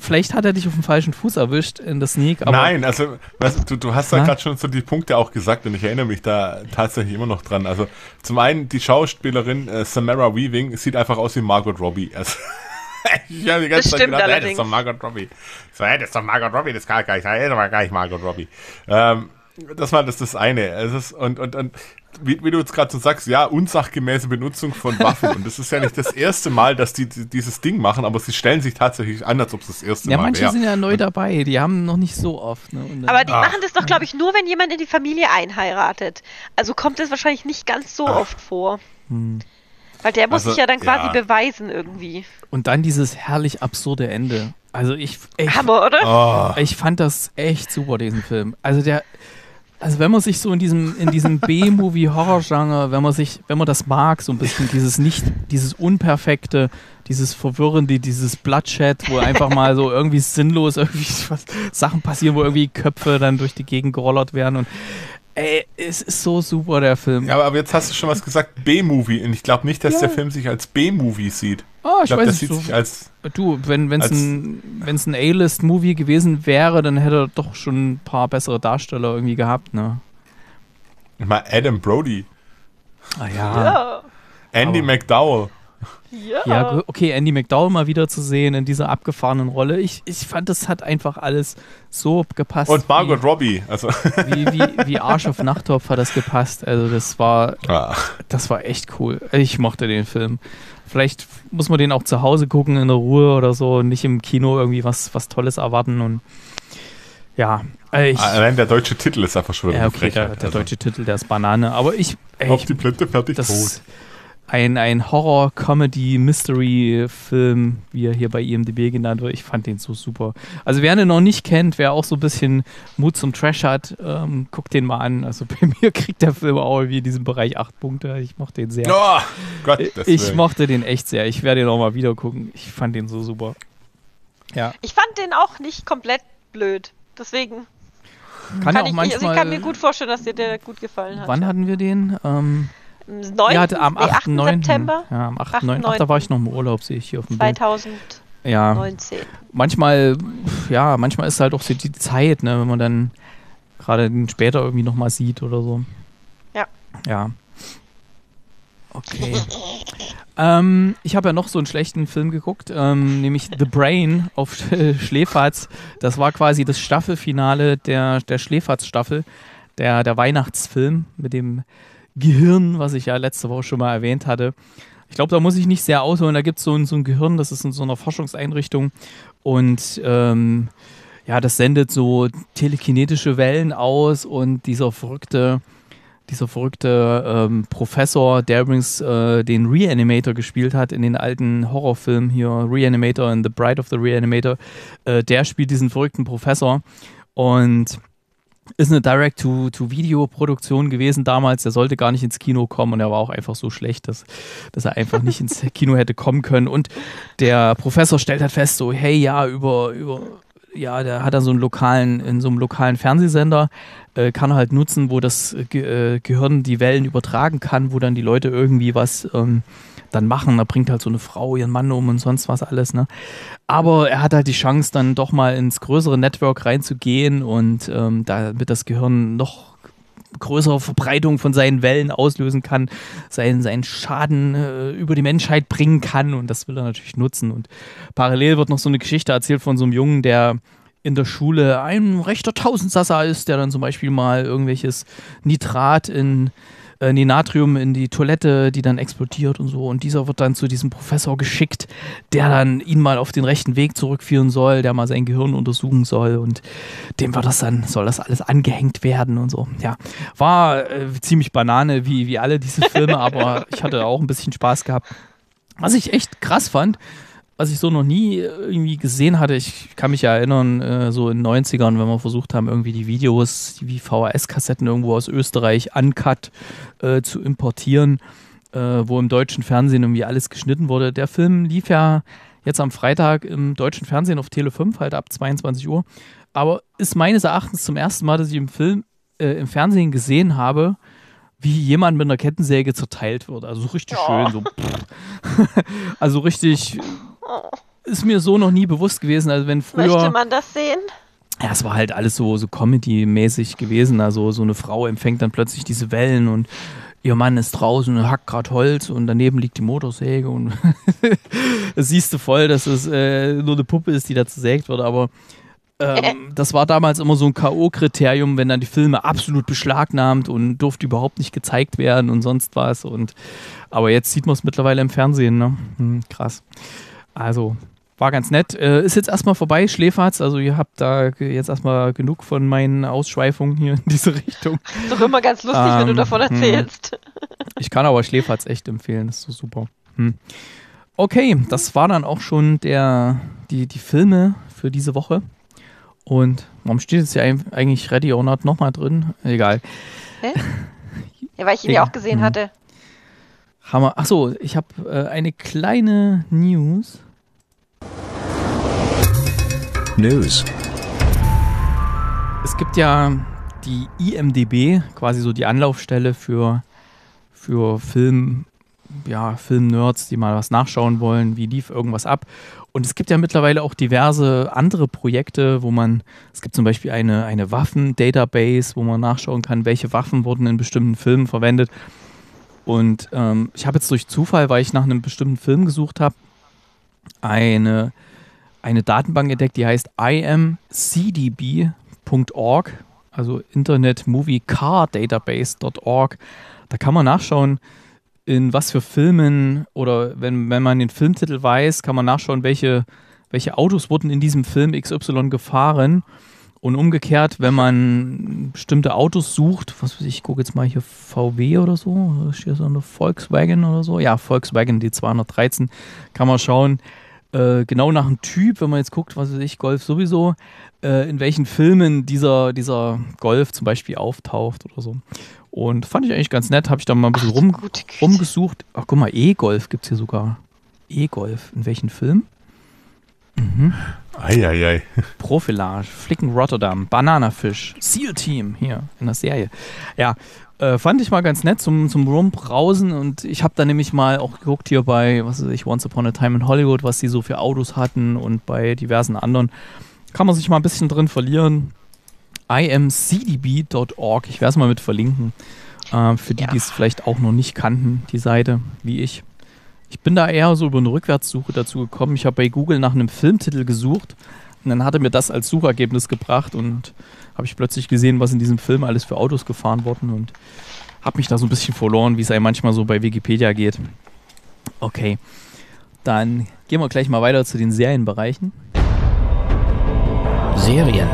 vielleicht hat er dich auf dem falschen Fuß erwischt in der Sneak, aber Nein, also weißt, du, du hast ja Ja? gerade schon so die Punkte auch gesagt und ich erinnere mich da tatsächlich immer noch dran. Also zum einen die Schauspielerin äh, Samara Weaving sieht einfach aus wie Margot Robbie. Also, <laughs> ich habe die ganze Das Zeit stimmt gedacht, hey, das allerdings. ist doch Margot Robbie. So, hey, das ist doch Margot Robbie, das kann gar nicht das war gar nicht Margot Robbie. Ähm, das war das, das eine. Es ist, und, und, und wie, wie du jetzt gerade so sagst, ja, unsachgemäße Benutzung von Waffen. und das ist ja nicht das erste Mal, dass die, die dieses Ding machen, aber sie stellen sich tatsächlich an, als ob es das erste ja, Mal manche wäre. sind ja neu dabei. Die haben noch nicht so oft. Ne? Und Aber die Ah. machen das doch, glaube ich, nur, wenn jemand in die Familie einheiratet. Also kommt es wahrscheinlich nicht ganz so oft vor. Weil der muss Also, sich ja dann quasi ja. beweisen irgendwie. Und dann dieses herrlich absurde Ende. Also ich, ich, Hammer, oder? Oh. ich fand das echt super, diesen Film. Also der, also wenn man sich so in diesem, in diesem <laughs> B-Movie-Horror-Genre, wenn man sich, wenn man das mag, so ein bisschen dieses nicht, dieses Unperfekte, dieses Verwirrende, dieses Bloodshed, wo einfach mal so irgendwie sinnlos irgendwie <laughs> was, Sachen passieren, wo irgendwie Köpfe dann durch die Gegend gerollert werden und Ey, es ist so super, der Film. Ja, aber, aber jetzt hast du schon was gesagt, B-Movie. Und ich glaube nicht, dass ja. der Film sich als B-Movie sieht. Oh, ich, ich glaube, das sieht so, sich als. Du, wenn es ein, ein A-List-Movie gewesen wäre, dann hätte er doch schon ein paar bessere Darsteller irgendwie gehabt, ne? Ich meine, Adam Brody. Ah ja. ja. Andy aber. McDowell. Ja. ja, okay, Andy McDowell mal wieder zu sehen in dieser abgefahrenen Rolle. Ich, ich fand, das hat einfach alles so gepasst. Und Margot wie, Robbie. Also. <laughs> Wie, wie, wie Arsch auf Nachttopf hat das gepasst. Also das war, ah. das war echt cool. Ich mochte den Film. Vielleicht muss man den auch zu Hause gucken in der Ruhe oder so und nicht im Kino irgendwie was, was Tolles erwarten und ja. Ich, Allein der deutsche Titel ist einfach schon Ja, okay, der, der also. deutsche Titel, der ist Banane. Aber ich. Ey, Auf die Blende fertig das, tot ein, ein Horror-Comedy-Mystery-Film, wie er hier bei IMDb genannt wird. Ich fand den so super. Also wer den noch nicht kennt, wer auch so ein bisschen Mut zum Trash hat, ähm, guckt den mal an. Also <laughs> bei mir kriegt der Film auch wie in diesem Bereich acht Punkte. Ich mochte den sehr. Oh, Gott, ich mochte den echt sehr. Ich werde den auch mal wieder gucken. Ich fand den so super. Ja. Ich fand den auch nicht komplett blöd. Deswegen kann, kann ich, manchmal, also ich kann mir gut vorstellen, dass dir der gut gefallen hat. Wann hatten wir den? Ähm, 9. Ja, am 8. 8. September. Ja, am 8. 9. Ach, da war ich noch im Urlaub, sehe ich hier auf dem 2019. Bild. Ja. Manchmal, ja, manchmal ist halt auch so die Zeit, ne, wenn man dann gerade später irgendwie nochmal sieht oder so. Ja. Ja. Okay. ähm, ich habe ja noch so einen schlechten Film geguckt, ähm, nämlich The Brain auf <laughs> Schläferz. Das war quasi das Staffelfinale der, der Schläferz-Staffel, der, der Weihnachtsfilm mit dem Gehirn, was ich ja letzte Woche schon mal erwähnt hatte. Ich glaube, da muss ich nicht sehr ausholen. Da gibt es so, ein, so ein Gehirn, das ist in so einer Forschungseinrichtung und ähm, ja, das sendet so telekinetische Wellen aus und dieser verrückte, dieser verrückte ähm, Professor, der übrigens äh, den Reanimator gespielt hat in den alten Horrorfilmen hier, Reanimator and The Bride of the Reanimator, äh, der spielt diesen verrückten Professor und ist eine Direct-to-Video-Produktion gewesen damals. Der sollte gar nicht ins Kino kommen und er war auch einfach so schlecht, dass, dass er einfach nicht ins <laughs> Kino hätte kommen können. Und der Professor stellt halt fest, so, hey, ja, über, über, ja, der hat da so einen lokalen, in so einem lokalen Fernsehsender, äh, kann er halt nutzen, wo das äh, Gehirn die Wellen übertragen kann, wo dann die Leute irgendwie was ähm, dann machen. Da bringt halt so eine Frau ihren Mann um und sonst was alles, ne? Aber er hat halt die Chance, dann doch mal ins größere Network reinzugehen und ähm, damit das Gehirn noch größere Verbreitung von seinen Wellen auslösen kann, seinen, seinen Schaden äh, über die Menschheit bringen kann und das will er natürlich nutzen. Und parallel wird noch so eine Geschichte erzählt von so einem Jungen, der in der Schule ein rechter Tausendsasser ist, der dann zum Beispiel mal irgendwelches Nitrat in äh, in die Natrium in die Toilette, die dann explodiert und so. Und dieser wird dann zu diesem Professor geschickt, der dann ihn mal auf den rechten Weg zurückführen soll, der mal sein Gehirn untersuchen soll und dem wird das dann, soll das alles angehängt werden und so. Ja, war äh, ziemlich Banane, wie, wie alle diese Filme, <laughs> aber ich hatte auch ein bisschen Spaß gehabt. Was ich echt krass fand, was ich so noch nie irgendwie gesehen hatte. Ich kann mich ja erinnern, äh, so in den 90ern, wenn wir versucht haben, irgendwie die Videos wie VHS-Kassetten irgendwo aus Österreich uncut äh, zu importieren, äh, wo im deutschen Fernsehen irgendwie alles geschnitten wurde. Der Film lief ja jetzt am Freitag im deutschen Fernsehen auf Tele 5, halt ab 22 Uhr. Aber ist meines Erachtens zum ersten Mal, dass ich im Film, äh, im Fernsehen gesehen habe, wie jemand mit einer Kettensäge zerteilt wird. Also so richtig ja. schön, so. <laughs> also richtig ist mir so noch nie bewusst gewesen. Also wenn früher. Möchte man das sehen? Ja, es war halt alles so, so Comedy-mäßig gewesen. Also so eine Frau empfängt dann plötzlich diese Wellen und ihr Mann ist draußen und hackt gerade Holz und daneben liegt die Motorsäge und <laughs> das siehst du voll, dass es äh, nur eine Puppe ist, die da zersägt wird, aber ähm, das war damals immer so ein K.O.-Kriterium, wenn dann die Filme absolut beschlagnahmt und durfte überhaupt nicht gezeigt werden und sonst was. Und aber jetzt sieht man es mittlerweile im Fernsehen, ne? Hm, krass. Also, war ganz nett. Äh, ist jetzt erstmal vorbei, Schläferz. Also, ihr habt da jetzt erstmal genug von meinen Ausschweifungen hier in diese <laughs> Richtung. Ist doch immer ganz lustig, ähm, wenn du ähm, davon hm. erzählst. <laughs> Ich kann aber Schläferz echt empfehlen. Das ist so super. Hm. Okay, das war dann auch schon der, die, die Filme für diese Woche. Und warum steht jetzt hier eigentlich Ready or Not nochmal drin? Egal. Hä? <laughs> Ja, weil ich ihn ja auch gesehen Mhm. hatte. Hammer. Achso, ich habe äh, eine kleine News. News. Es gibt ja die IMDB, quasi so die Anlaufstelle für, für Film, ja, Film-Nerds, die mal was nachschauen wollen, wie lief irgendwas ab. Und es gibt ja mittlerweile auch diverse andere Projekte, wo man, es gibt zum Beispiel eine, eine Waffen-Database, wo man nachschauen kann, welche Waffen wurden in bestimmten Filmen verwendet. Und ähm, ich habe jetzt durch Zufall, weil ich nach einem bestimmten Film gesucht habe, eine, eine Datenbank entdeckt, die heißt imcdb.org, also Internet Movie Car Database.org. Da kann man nachschauen, in was für Filmen oder wenn, wenn man den Filmtitel weiß, kann man nachschauen, welche, welche Autos wurden in diesem Film XY gefahren. Und umgekehrt, wenn man bestimmte Autos sucht, was weiß ich, ich gucke jetzt mal hier VW oder so, steht so eine Volkswagen oder so. Ja, Volkswagen, die 213, kann man schauen, äh, genau nach dem Typ, wenn man jetzt guckt, was weiß ich, Golf sowieso, äh, in welchen Filmen dieser, dieser Golf zum Beispiel auftaucht oder so. Und fand ich eigentlich ganz nett, habe ich da mal ein bisschen rum, Gute Güte. rumgesucht. Ach, guck mal, E-Golf gibt es hier sogar. E-Golf, in welchen Film? Eieiei. Profilage, Flicken Rotterdam, Bananafisch, Seal Team hier in der Serie. Ja, äh, fand ich mal ganz nett zum, zum Rumbrausen und ich habe da nämlich mal auch geguckt hier bei, was weiß ich, Once Upon a Time in Hollywood, was die so für Autos hatten und bei diversen anderen. Kann man sich mal ein bisschen drin verlieren. imcdb.org, ich werde es mal mit verlinken. Äh, für die, Ja. die es vielleicht auch noch nicht kannten, die Seite, wie ich. Ich bin da eher so über eine Rückwärtssuche dazu gekommen. Ich habe bei Google nach einem Filmtitel gesucht und dann hatte mir das als Suchergebnis gebracht und habe ich plötzlich gesehen, was in diesem Film alles für Autos gefahren wurden und habe mich da so ein bisschen verloren, wie es einem manchmal so bei Wikipedia geht. Okay, dann gehen wir gleich mal weiter zu den Serienbereichen. Serien.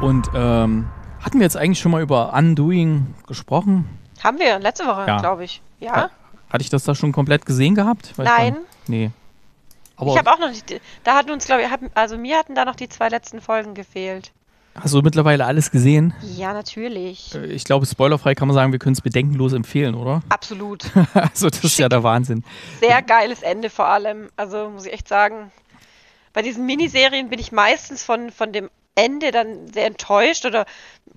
Und ähm, hatten wir jetzt eigentlich schon mal über Undoing gesprochen? Haben wir letzte Woche, Ja. glaube ich. Ja? Ja. Hatte ich das da schon komplett gesehen gehabt? Weiß Nein. nicht. Nee. Aber ich habe auch noch nicht. Da hatten uns, glaube ich, hatten- also mir hatten da noch die zwei letzten Folgen gefehlt. hast du mittlerweile alles gesehen? Ja, natürlich. Äh, Ich glaube, spoilerfrei kann man sagen, wir können es bedenkenlos empfehlen, oder? <laughs> Absolut. also das ist ja der Wahnsinn. Sehr geiles Ende vor allem. Also muss ich echt sagen, bei diesen Miniserien bin ich meistens von, von dem Ende dann sehr enttäuscht oder,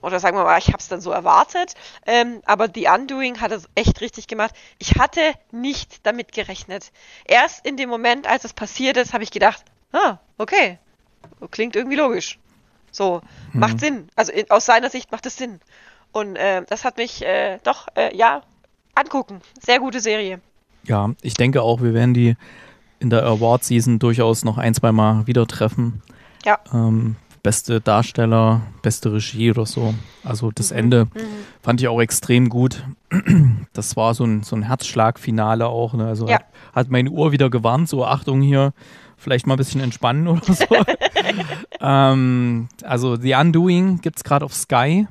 oder sagen wir mal, ich habe es dann so erwartet. Ähm, aber The Undoing hat es echt richtig gemacht. Ich hatte nicht damit gerechnet. Erst in dem Moment, als es passiert ist, habe ich gedacht, ah, okay, klingt irgendwie logisch. So, macht Sinn. Also in, aus seiner Sicht macht es Sinn. Und äh, das hat mich äh, doch, äh, ja, angucken. Sehr gute Serie. Ja, ich denke auch, wir werden die in der Award-Season durchaus noch ein, zwei Mal wieder treffen. Ja. Ähm, beste Darsteller, beste Regie oder so. Also das Ende fand ich auch extrem gut. <clears throat> Das war so ein, so ein Herzschlag-Finale auch. Ne? Also Ja. hat, hat meine Uhr wieder gewarnt, so Achtung hier, vielleicht mal ein bisschen entspannen oder so. <laughs> ähm, also The Undoing gibt es gerade auf Sky.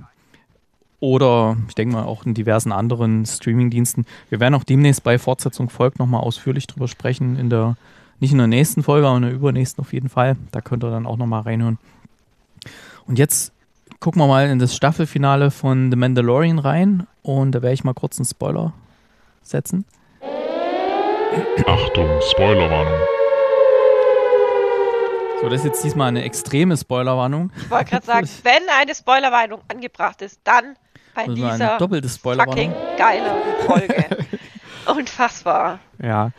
Oder ich denke mal auch in diversen anderen Streaming-Diensten. Wir werden auch demnächst bei Fortsetzung folgt nochmal ausführlich drüber sprechen. In der, nicht in der nächsten Folge, aber in der übernächsten auf jeden Fall. Da könnt ihr dann auch nochmal reinhören. Und jetzt gucken wir mal in das Staffelfinale von The Mandalorian rein. Und da werde ich mal kurz einen Spoiler setzen. Achtung, Spoilerwarnung. So, das ist jetzt diesmal eine extreme Spoilerwarnung. Ich wollte gerade sagen, wenn eine Spoilerwarnung angebracht ist, dann bei Also dieser eine doppelte fucking Spoilerwarnung. geilen Folge. <laughs> Unfassbar. Ja.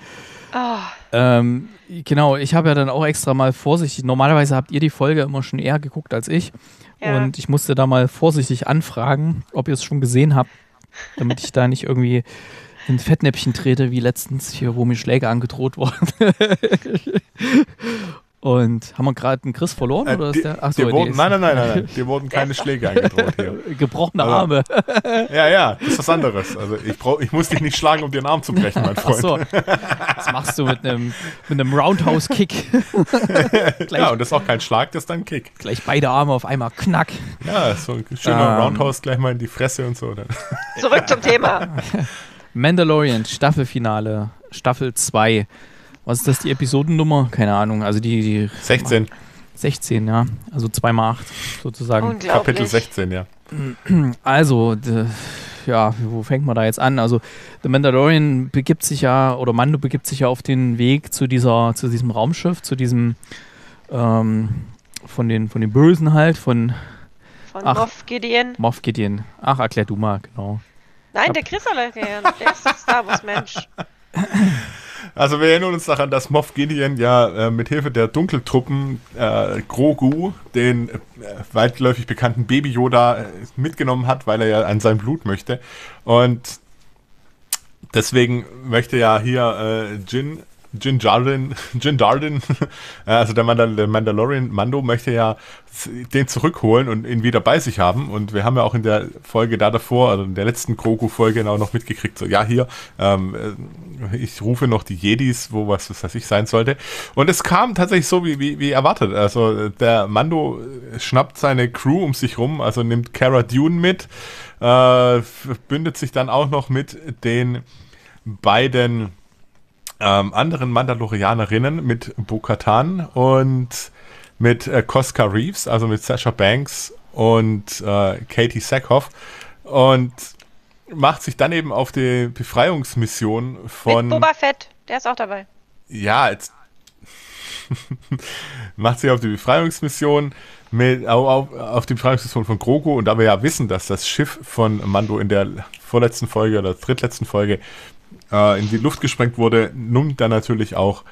Oh, Ähm, genau, ich habe ja dann auch extra mal vorsichtig, normalerweise habt ihr die Folge immer schon eher geguckt als ich. Ja. Und ich musste da mal vorsichtig anfragen, ob ihr es schon gesehen habt, damit ich da nicht irgendwie in Fettnäpfchen trete, wie letztens hier, wo mir Schläge angedroht wurden. Und haben wir gerade einen Chris verloren? Äh, oder die, ist der? Ach dir so, wurden, nein, nein, nein, nein, nein. Dir wurden <laughs> keine Schläge angedroht hier. Gebrochene Aber- Arme. Ja, ja, das ist was anderes. Also ich, brauch, ich muss dich nicht schlagen, um dir den Arm zu brechen, mein Ach Freund. so. Das machst du mit einem, mit einem Roundhouse-Kick. <laughs> Ja, und das ist auch kein Schlag, das ist dann ein Kick. gleich beide Arme auf einmal. Knack. Ja, so ein schöner Ähm. Roundhouse gleich mal in die Fresse und so. Dann. zurück zum Thema. <laughs> Mandalorian, Staffelfinale, Staffel 2. Was ist das, die Episodennummer? Keine Ahnung. Also die, die 16. 16, ja. Also 2 mal 8 sozusagen. Kapitel 16, ja. <clears throat> Also, ja, wo fängt man da jetzt an? Also, The Mandalorian begibt sich ja, oder Mando begibt sich ja auf den Weg zu dieser, zu diesem Raumschiff, zu diesem, ähm, von den, von den Bösen halt, von Von Ach. Moff Gideon. Moff Gideon. Ach, erklär du mal, genau. Nein, der Chris soll erklären. Der ist ein Star Wars Mensch. <laughs> Also wir erinnern uns daran, dass Moff Gideon ja äh, mit Hilfe der Dunkeltruppen äh, Grogu, den äh, weitläufig bekannten Baby Yoda, äh, mitgenommen hat, weil er ja an sein Blut möchte. Und deswegen möchte ja hier äh, Jin, Jin Jardin, <laughs> Jin Darden, äh, also der, Mandal der Mandalorian Mando möchte ja den zurückholen und ihn wieder bei sich haben. Und wir haben ja auch in der Folge da davor, also in der letzten Grogu-Folge auch noch mitgekriegt, so ja hier, ähm, äh, ich rufe noch die Jedis, wo was, was weiß ich sein sollte. Und es kam tatsächlich so wie, wie, wie erwartet. Also der Mando schnappt seine Crew um sich rum, also nimmt Cara Dune mit, äh, bündet sich dann auch noch mit den beiden ähm, anderen Mandalorianerinnen, mit Bo-Katan und mit äh, Cosca Reeves, also mit Sasha Banks und äh, Katie Sackhoff und macht sich dann eben auf die Befreiungsmission von Mit Boba Fett. Der ist auch dabei. ja, jetzt <laughs> macht sich auf die Befreiungsmission mit, auf, auf die Befreiungsmission von Grogu und da wir ja wissen, dass das Schiff von Mando in der vorletzten Folge oder drittletzten Folge äh, in die Luft gesprengt wurde, nimmt dann natürlich auch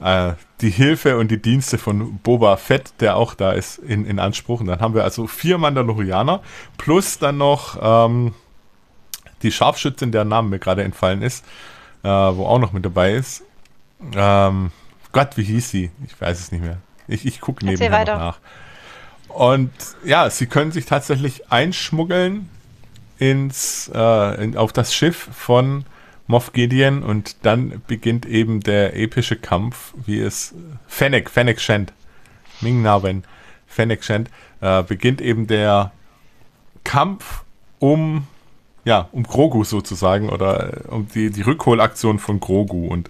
äh, die Hilfe und die Dienste von Boba Fett, der auch da ist, in, in Anspruch. Und dann haben wir also vier Mandalorianer plus dann noch ähm, die Scharfschützin, deren Name mir gerade entfallen ist, äh, wo auch noch mit dabei ist. Ähm, Gott, wie hieß sie? Ich weiß es nicht mehr. Ich, ich gucke nebenher weiter. nach. Und ja, sie können sich tatsächlich einschmuggeln ins, äh, in, auf das Schiff von Moff Gideon und dann beginnt eben der epische Kampf, wie es Fennec, Fennec Shand, Ming Na Wen, Fennec Shand, äh, beginnt eben der Kampf um ja, um Grogu sozusagen oder äh, um die, die Rückholaktion von Grogu und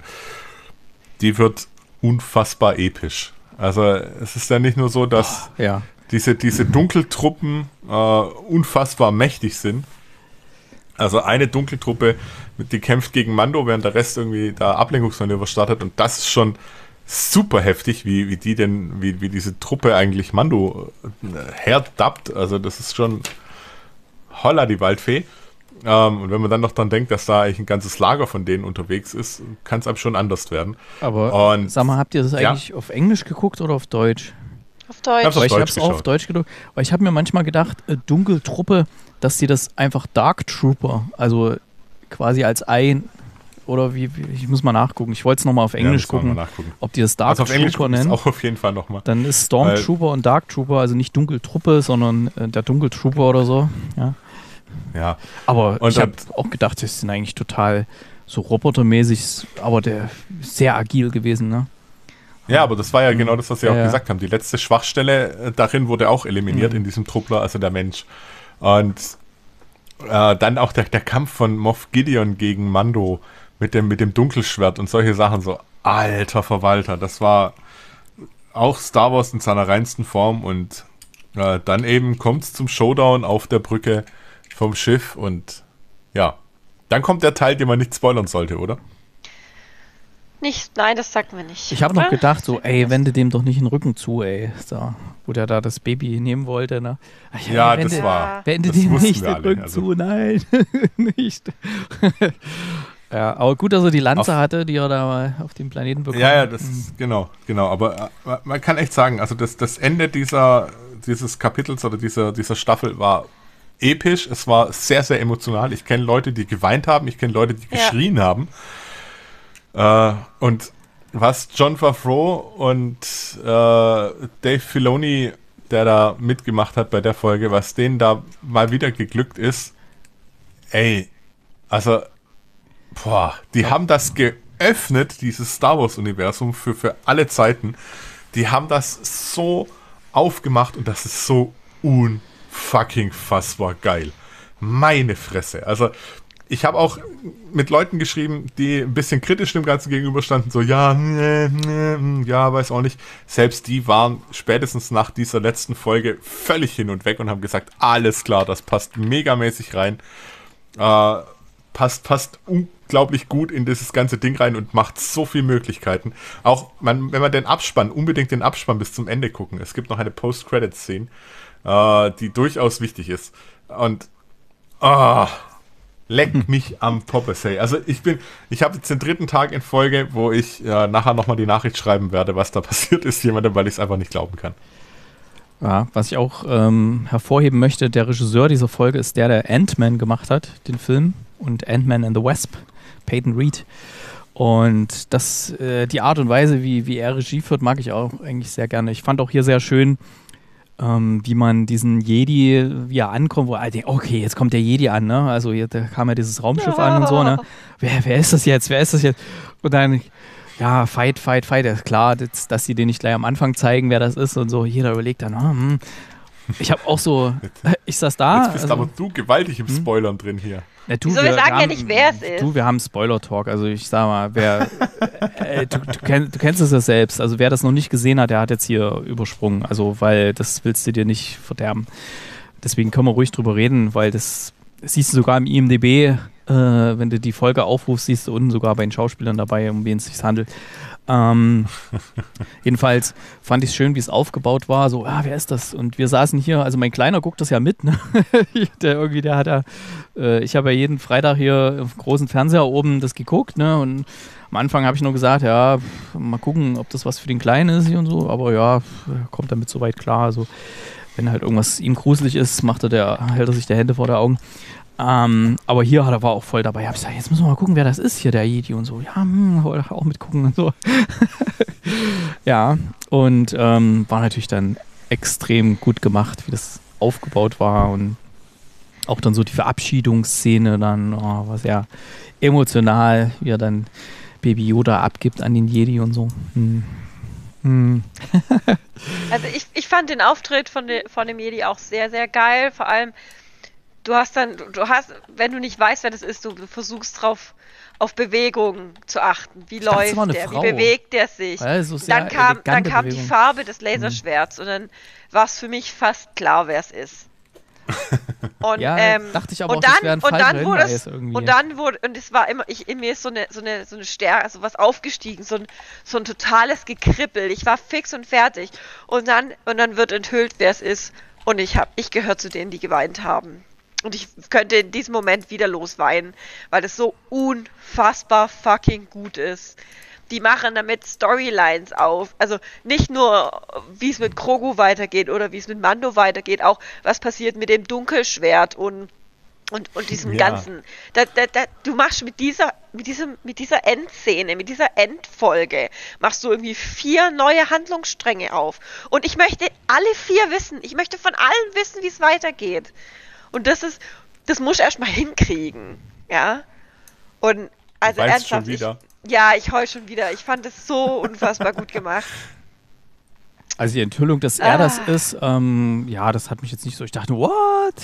die wird unfassbar episch. Also es ist ja nicht nur so, dass Ja. diese, diese Dunkeltruppen äh, unfassbar mächtig sind. Also eine Dunkeltruppe, die kämpft gegen Mando, während der Rest irgendwie da Ablenkungsmanöver startet und das ist schon super heftig, wie, wie die denn, wie, wie diese Truppe eigentlich Mando äh, herdappt. Also das ist schon holla die Waldfee. Ähm, und wenn man dann noch dran denkt, dass da eigentlich ein ganzes Lager von denen unterwegs ist, kann es einem schon anders werden. Aber Und sag mal, habt ihr das ja. eigentlich auf Englisch geguckt oder auf Deutsch? Auf Deutsch. Hab's auf Weil ich Deutsch hab's auch auf. Deutsch geguckt. Weil ich habe mir manchmal gedacht, äh, Dunkeltruppe, dass die das einfach Dark Trooper, also quasi als ein oder wie, wie ich muss mal nachgucken. Ich wollte es nochmal auf Englisch mal gucken, ob die das Dark Also auf Englisch Trooper ist nennen. auch auf jeden Fall nochmal. Dann ist Stormtrooper und Dark Trooper, also nicht Dunkeltruppe, sondern äh, der Dunkeltrooper oder so. Ja. Ja, Aber Und ich habe auch gedacht, das sind eigentlich total so robotermäßig, aber der ist sehr agil gewesen, ne? Ja, aber das war ja genau das, was Sie Ja, auch gesagt haben. Die letzte Schwachstelle äh, darin wurde auch eliminiert Mhm. in diesem Truppler, also der Mensch. Und äh, dann auch der, der Kampf von Moff Gideon gegen Mando mit dem, mit dem Dunkelschwert und solche Sachen. So, alter Verwalter, das war auch Star Wars in seiner reinsten Form. Und äh, dann eben kommt es zum Showdown auf der Brücke vom Schiff. Und ja, dann kommt der Teil, den man nicht spoilern sollte, oder? Nicht, nein, das sagt man nicht. Ich habe noch gedacht, so, ey, wende dem doch nicht den Rücken zu, ey. So, wo der da das Baby nehmen wollte, ne? Ach Ja, wende, das war. Wende das dem nicht den alle, Rücken also. zu, nein. <laughs> nicht. <laughs> ja, aber gut, dass er die Lanze Auf- hatte, die er da mal auf dem Planeten bekommen Ja, ja, hat. das genau, genau. Aber äh, man- man kann echt sagen, also das, das Ende dieser, dieses Kapitels oder dieser, dieser Staffel war episch. Es war sehr, sehr emotional. Ich kenne Leute, die geweint haben. Ich kenne Leute, die Ja. geschrien haben. Äh, und was John Favreau und äh, Dave Filoni, der da mitgemacht hat bei der Folge, was denen da mal wieder geglückt ist, ey, also Boah, die haben das geöffnet, dieses Star Wars-Universum für, für alle Zeiten. Die haben das so aufgemacht und das ist so unfucking fassbar geil. Meine Fresse. Also, ich habe auch mit Leuten geschrieben, die ein bisschen kritisch dem Ganzen gegenüberstanden, so ja, nee, nee, ja, weiß auch nicht. Selbst die waren spätestens nach dieser letzten Folge völlig hin und weg und haben gesagt, alles klar, das passt megamäßig rein. Äh, passt, passt unglaublich gut in dieses ganze Ding rein und macht so viele Möglichkeiten. Auch man, wenn man den Abspann, unbedingt den Abspann bis zum Ende gucken. Es gibt noch eine Post-Credit-Szene, äh, die durchaus wichtig ist. Und ah, leck mich am Poppesay. Also ich bin, ich habe jetzt den dritten Tag in Folge, wo ich äh, nachher nochmal die Nachricht schreiben werde, was da <laughs> passiert ist, jemandem, weil ich es einfach nicht glauben kann. Ja, was ich auch ähm, hervorheben möchte, der Regisseur dieser Folge ist der, der Ant-Man gemacht hat, den Film, und Ant-Man and the Wasp, Peyton Reed. Und das, äh, die Art und Weise, wie, wie er Regie führt, mag ich auch eigentlich sehr gerne. Ich fand auch hier sehr schön, ähm, wie man diesen Jedi, er ankommt, wo denkt, okay, jetzt kommt der Jedi an, ne? Also hier, da kam ja dieses Raumschiff ja. an und so, ne? <laughs> Wer, wer ist das jetzt? Wer ist das jetzt? Und dann, ja, Fight, Fight, Fight. Ja, klar, das, dass sie den nicht gleich am Anfang zeigen, wer das ist und so. Jeder überlegt dann, hm, ich habe auch so, ich saß da. Jetzt bist also, aber du gewaltig im hm? Spoilern drin hier. Ja, du, Wieso, wir, wir sagen haben, ja nicht, wer es ist. Du, wir haben Spoiler-Talk. Also ich sag mal, wer, <laughs> äh, du, du, kenn, du, kennst es ja selbst. Also wer das noch nicht gesehen hat, der hat jetzt hier übersprungen. Also weil das willst du dir nicht verderben. Deswegen können wir ruhig drüber reden, weil das siehst du sogar im IMDB, äh, wenn du die Folge aufrufst, siehst du unten sogar bei den Schauspielern dabei, um wen es sich handelt. Ähm, jedenfalls fand ich es schön, wie es aufgebaut war. So, ah, wer ist das? Und wir saßen hier, also mein Kleiner guckt das ja mit, ne? <laughs> der irgendwie, der hat ja, äh, ich habe ja jeden Freitag hier im großen Fernseher oben das geguckt, ne? Und am Anfang habe ich nur gesagt, ja, mal gucken, ob das was für den Kleinen ist hier und so, aber ja, kommt damit soweit klar. Also, wenn halt irgendwas ihm gruselig ist, macht er der, hält er sich die Hände vor der Augen. Ähm, aber hier hat er war auch voll dabei. Ich habe gesagt, jetzt müssen wir mal gucken, wer das ist hier, der Jedi und so. Ja, hm, auch mitgucken und so. <laughs> ja, und ähm, war natürlich dann extrem gut gemacht, wie das aufgebaut war und auch dann so die Verabschiedungsszene dann oh, war sehr emotional, wie er dann Baby Yoda abgibt an den Jedi und so. Hm. Hm. <laughs> also ich, ich fand den Auftritt von, de, von dem Jedi auch sehr, sehr geil. Vor allem, du hast dann, du hast, wenn du nicht weißt, wer das ist, du versuchst drauf auf Bewegung zu achten. Wie läuft der? Frau. Wie bewegt der sich? Also dann kam, dann kam die Farbe des Laserschwerts mhm. und dann war es für mich fast klar, wer es ist. <laughs> Und, ja, ähm, dachte ich aber und auch, dann, das und dann wurde es, irgendwie. Und dann wurde, und es war immer, ich, in mir ist so eine, so eine, so eine Stärke, so was aufgestiegen, so ein, so ein totales Gekribbel. Ich war fix und fertig. Und dann, und dann wird enthüllt, wer es ist. Und ich hab, ich gehöre zu denen, die geweint haben. Und ich könnte in diesem Moment wieder losweinen, weil es so unfassbar fucking gut ist. Die machen damit Storylines auf. Also nicht nur, wie es mit Krogu weitergeht oder wie es mit Mando weitergeht, auch was passiert mit dem Dunkelschwert und und, und diesem ja. ganzen. Da, da, da, du machst mit dieser, mit diesem, mit dieser Endszene, mit dieser Endfolge, machst du irgendwie vier neue Handlungsstränge auf. Und ich möchte alle vier wissen. Ich möchte von allen wissen, wie es weitergeht. Und das ist, das muss ich erstmal hinkriegen. Ja. Und also ernsthaft. Schon wieder. Ich, ja, ich heul schon wieder. Ich fand es so unfassbar gut gemacht. <laughs> Also die Enthüllung, dass er ah. das ist, ähm, ja, das hat mich jetzt nicht so. Ich dachte, what?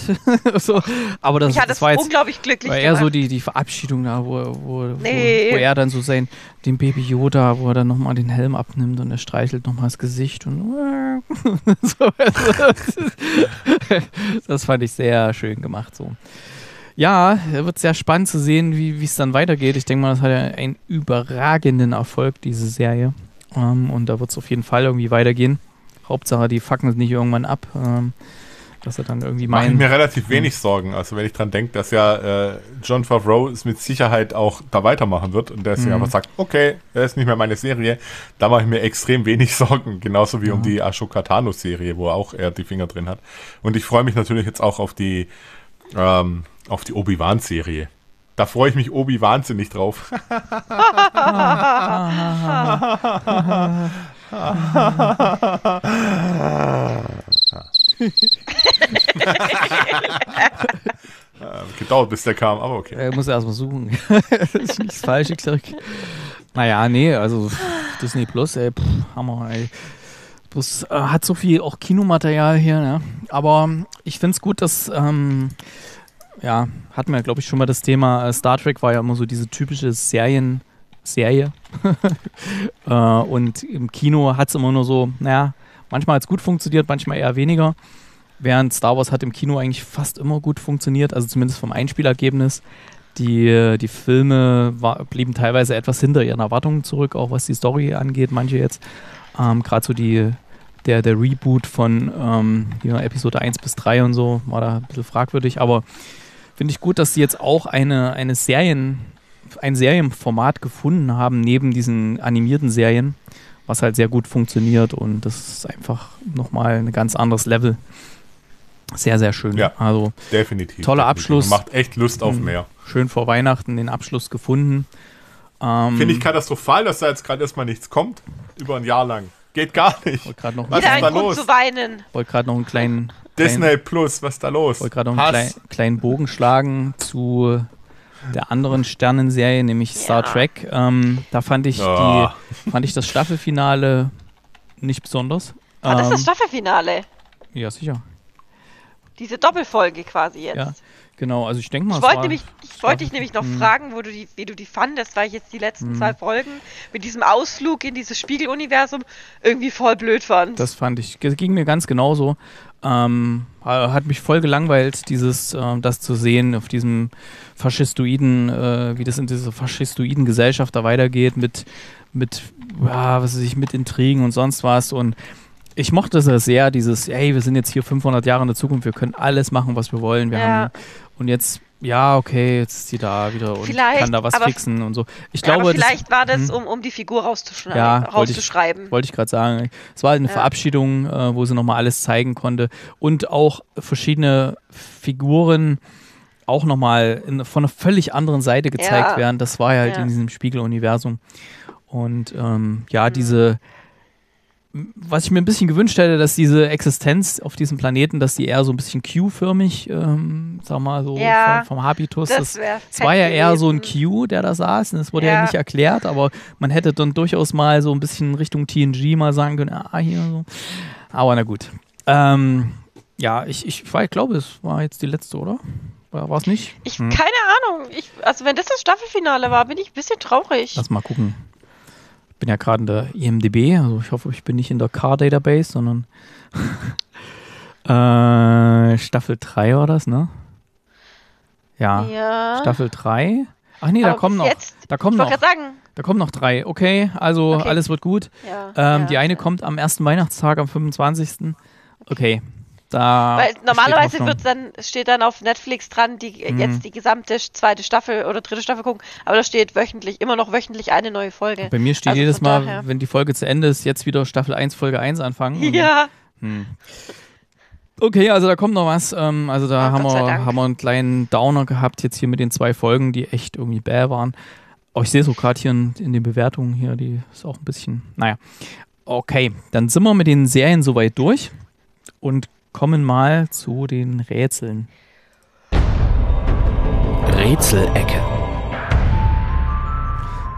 <laughs> so, aber das, ich das war jetzt unglaublich glücklich. War eher so die, die Verabschiedung da, wo, wo, nee. wo, wo, er dann so sein, dem Baby Yoda, wo er dann nochmal den Helm abnimmt und er streichelt nochmal das Gesicht und <laughs> so, also, <laughs> das fand ich sehr schön gemacht so. Ja, wird sehr spannend zu sehen, wie es dann weitergeht. Ich denke mal, das hat ja einen überragenden Erfolg, diese Serie. Ähm, und da wird es auf jeden Fall irgendwie weitergehen. Hauptsache, die fucken es nicht irgendwann ab. Ähm, dass er dann irgendwie meinen. Mache ich mir relativ wenig Sorgen. Also wenn ich dran denke, dass ja äh, John Favreau es mit Sicherheit auch da weitermachen wird und der sich mhm. einfach sagt, okay, er ist nicht mehr meine Serie, da mache ich mir extrem wenig <laughs> Sorgen. Genauso wie ja. um die Ashoka Tano Serie, wo auch er die Finger drin hat. Und ich freue mich natürlich jetzt auch auf die ähm, auf die Obi-Wan Serie. Da freue ich mich Obi wahnsinnig drauf. <laughs> Gedauert, bis der kam, aber okay. Er muss erst mal suchen. <laughs> das ist nicht das Falsche geklickt. Naja, nee, also Disney Plus, ey, pff, Hammer, ey. Das äh, hat so viel auch Kinomaterial hier, ne? Aber ich finde es gut, dass ähm, ja, hatten wir, glaube ich, schon mal das Thema. Äh, Star Trek war ja immer so diese typische Serien, Serie. <laughs> äh, und im Kino hat es immer nur so, naja, manchmal hat es gut funktioniert, manchmal eher weniger. Während Star Wars hat im Kino eigentlich fast immer gut funktioniert, also zumindest vom Einspielergebnis. Die, die Filme war, blieben teilweise etwas hinter ihren Erwartungen zurück, auch was die Story angeht, manche jetzt. Ähm, Gerade so die, der, der Reboot von ähm, Episode 1 bis 3 und so war da ein bisschen fragwürdig, aber finde ich gut, dass sie jetzt auch eine, eine Serien, ein Serienformat gefunden haben, neben diesen animierten Serien, was halt sehr gut funktioniert und das ist einfach nochmal ein ganz anderes Level. Sehr, sehr schön. Ja, also definitiv. Toller definitiv. Abschluss. Macht echt Lust auf Mhm. mehr. schön vor Weihnachten den Abschluss gefunden. Ähm, Finde ich katastrophal, dass da jetzt gerade erstmal nichts kommt. Über ein Jahr lang. Geht gar nicht. wollte gerade noch, Was Wieder ist ein da Grund los? zu weinen. wollt grad noch einen kleinen, Disney Plus, was ist da los? wollte gerade noch einen klein, kleinen Bogen schlagen zu der anderen Sternenserie, nämlich Star Ja. Trek. Ähm, da fand ich, Ja. die, fand ich das Staffelfinale nicht besonders. Ah, das ist das Ähm, Staffelfinale. ja, sicher. Diese Doppelfolge quasi jetzt. Ja, Genau, also ich denke mal, Ich wollte nämlich, ich wollte dich nämlich noch Hm. fragen, wo du die, wie du die fandest, weil ich jetzt die letzten Hm. zwei Folgen mit diesem Ausflug in dieses Spiegeluniversum irgendwie voll blöd fand. Das fand ich, das ging mir ganz genauso. Ähm, ha- hat mich voll gelangweilt, dieses, ähm, das zu sehen auf diesem faschistoiden, äh, wie das in dieser faschistoiden Gesellschaft da weitergeht mit, mit, ja, was weiß ich, mit Intrigen und sonst was. Und ich mochte das sehr, dieses, ey, wir sind jetzt hier 500 Jahre in der Zukunft, wir können alles machen, was wir wollen. Wir Ja. haben, und jetzt, ja, okay, jetzt ist sie da wieder und Vielleicht, kann da was aber- fixen und so. Ich glaube, aber vielleicht war das, hm. um, um die Figur rauszuschneiden, Ja, wollte ich- rauszuschreiben. wollte ich gerade sagen. Es war halt eine Ja. Verabschiedung, äh, wo sie nochmal alles zeigen konnte und auch verschiedene Figuren auch nochmal von einer völlig anderen Seite gezeigt Ja. werden. Das war ja halt Ja. in diesem Spiegeluniversum. Und ähm, ja, Mhm. diese, was ich mir ein bisschen gewünscht hätte, dass diese Existenz auf diesem Planeten, dass die eher so ein bisschen Q-förmig, ähm, sag mal so Ja, vom, vom Habitus, das das, war ja eher so ein Q, der da saß, und das wurde ja. Ja. nicht erklärt, aber man hätte dann durchaus mal so ein bisschen Richtung TNG mal sagen können, ah, hier so. Aber na gut. Ähm, ja, ich, ich, ich glaube, es war jetzt die letzte, oder? War es nicht? Ich, Hm. keine Ahnung. Ich, also wenn das das Staffelfinale war, bin ich ein bisschen traurig. Lass mal gucken. Ich bin ja gerade in der IMDB, also ich hoffe, ich bin nicht in der Car-Database, sondern <laughs> äh, Staffel 3 war das, ne? Ja, ja. Staffel 3. Ach nee, da Aber kommen bis noch, Jetzt, da kommen noch, sagen. da kommen noch drei. Okay, also Okay. alles wird gut. Ja, Ähm, ja, die eine kommt am ersten Weihnachtstag, am 25. Okay, da. Weil normalerweise wird's dann, steht dann auf Netflix dran, die Mhm. jetzt die gesamte zweite Staffel oder dritte Staffel gucken, aber da steht wöchentlich, immer noch wöchentlich eine neue Folge. Bei mir steht Also jedes Mal, daher. wenn die Folge zu Ende ist, jetzt wieder Staffel 1, Folge 1 anfangen. Ja, Hm. Okay, also da kommt noch was. Ähm, also da Ah, haben, wir, haben wir einen kleinen Downer gehabt jetzt hier mit den zwei Folgen, die echt irgendwie bäh waren. Oh, ich sehe es auch gerade hier in, in den Bewertungen hier, die ist auch ein bisschen, naja. Okay, dann sind wir mit den Serien soweit durch und kommen mal zu den Rätseln. Rätselecke.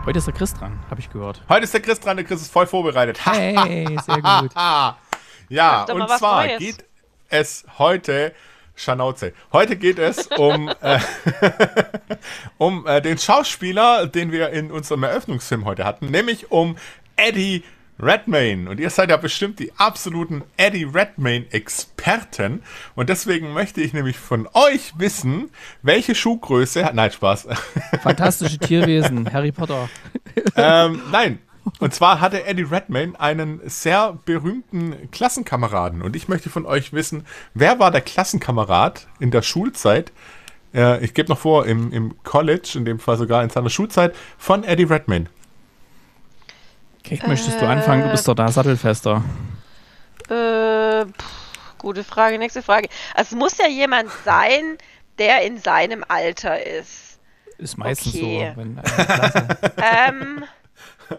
Heute ist der Chris dran, habe ich gehört. Heute ist der Chris dran, der Chris ist voll vorbereitet. Ha, Hey, sehr gut. <laughs> Ja, und zwar Neues. geht es heute, Schanauze, heute geht es um, <laughs> äh, <laughs> um äh, den Schauspieler, den wir in unserem Eröffnungsfilm heute hatten, nämlich um Eddie Redmayne. Und ihr seid ja bestimmt die absoluten Eddie Redmayne-Experten. Und deswegen möchte ich nämlich von euch wissen, welche Schuhgröße hat. Nein, Spaß. <laughs> Fantastische Tierwesen, Harry Potter. ähm, nein. Und zwar hatte Eddie Redmayne einen sehr berühmten Klassenkameraden. Und ich möchte von euch wissen, wer war der Klassenkamerad in der Schulzeit? Äh, ich gebe noch vor, im, im College, in dem Fall sogar in seiner Schulzeit, von Eddie Redmayne. Kate, möchtest du anfangen? Du bist doch da sattelfester. äh, pff, gute Frage, nächste Frage. Also es muss ja jemand sein, der in seinem Alter ist. Ist meistens Okay. so. Wenn, äh. <laughs> Ähm,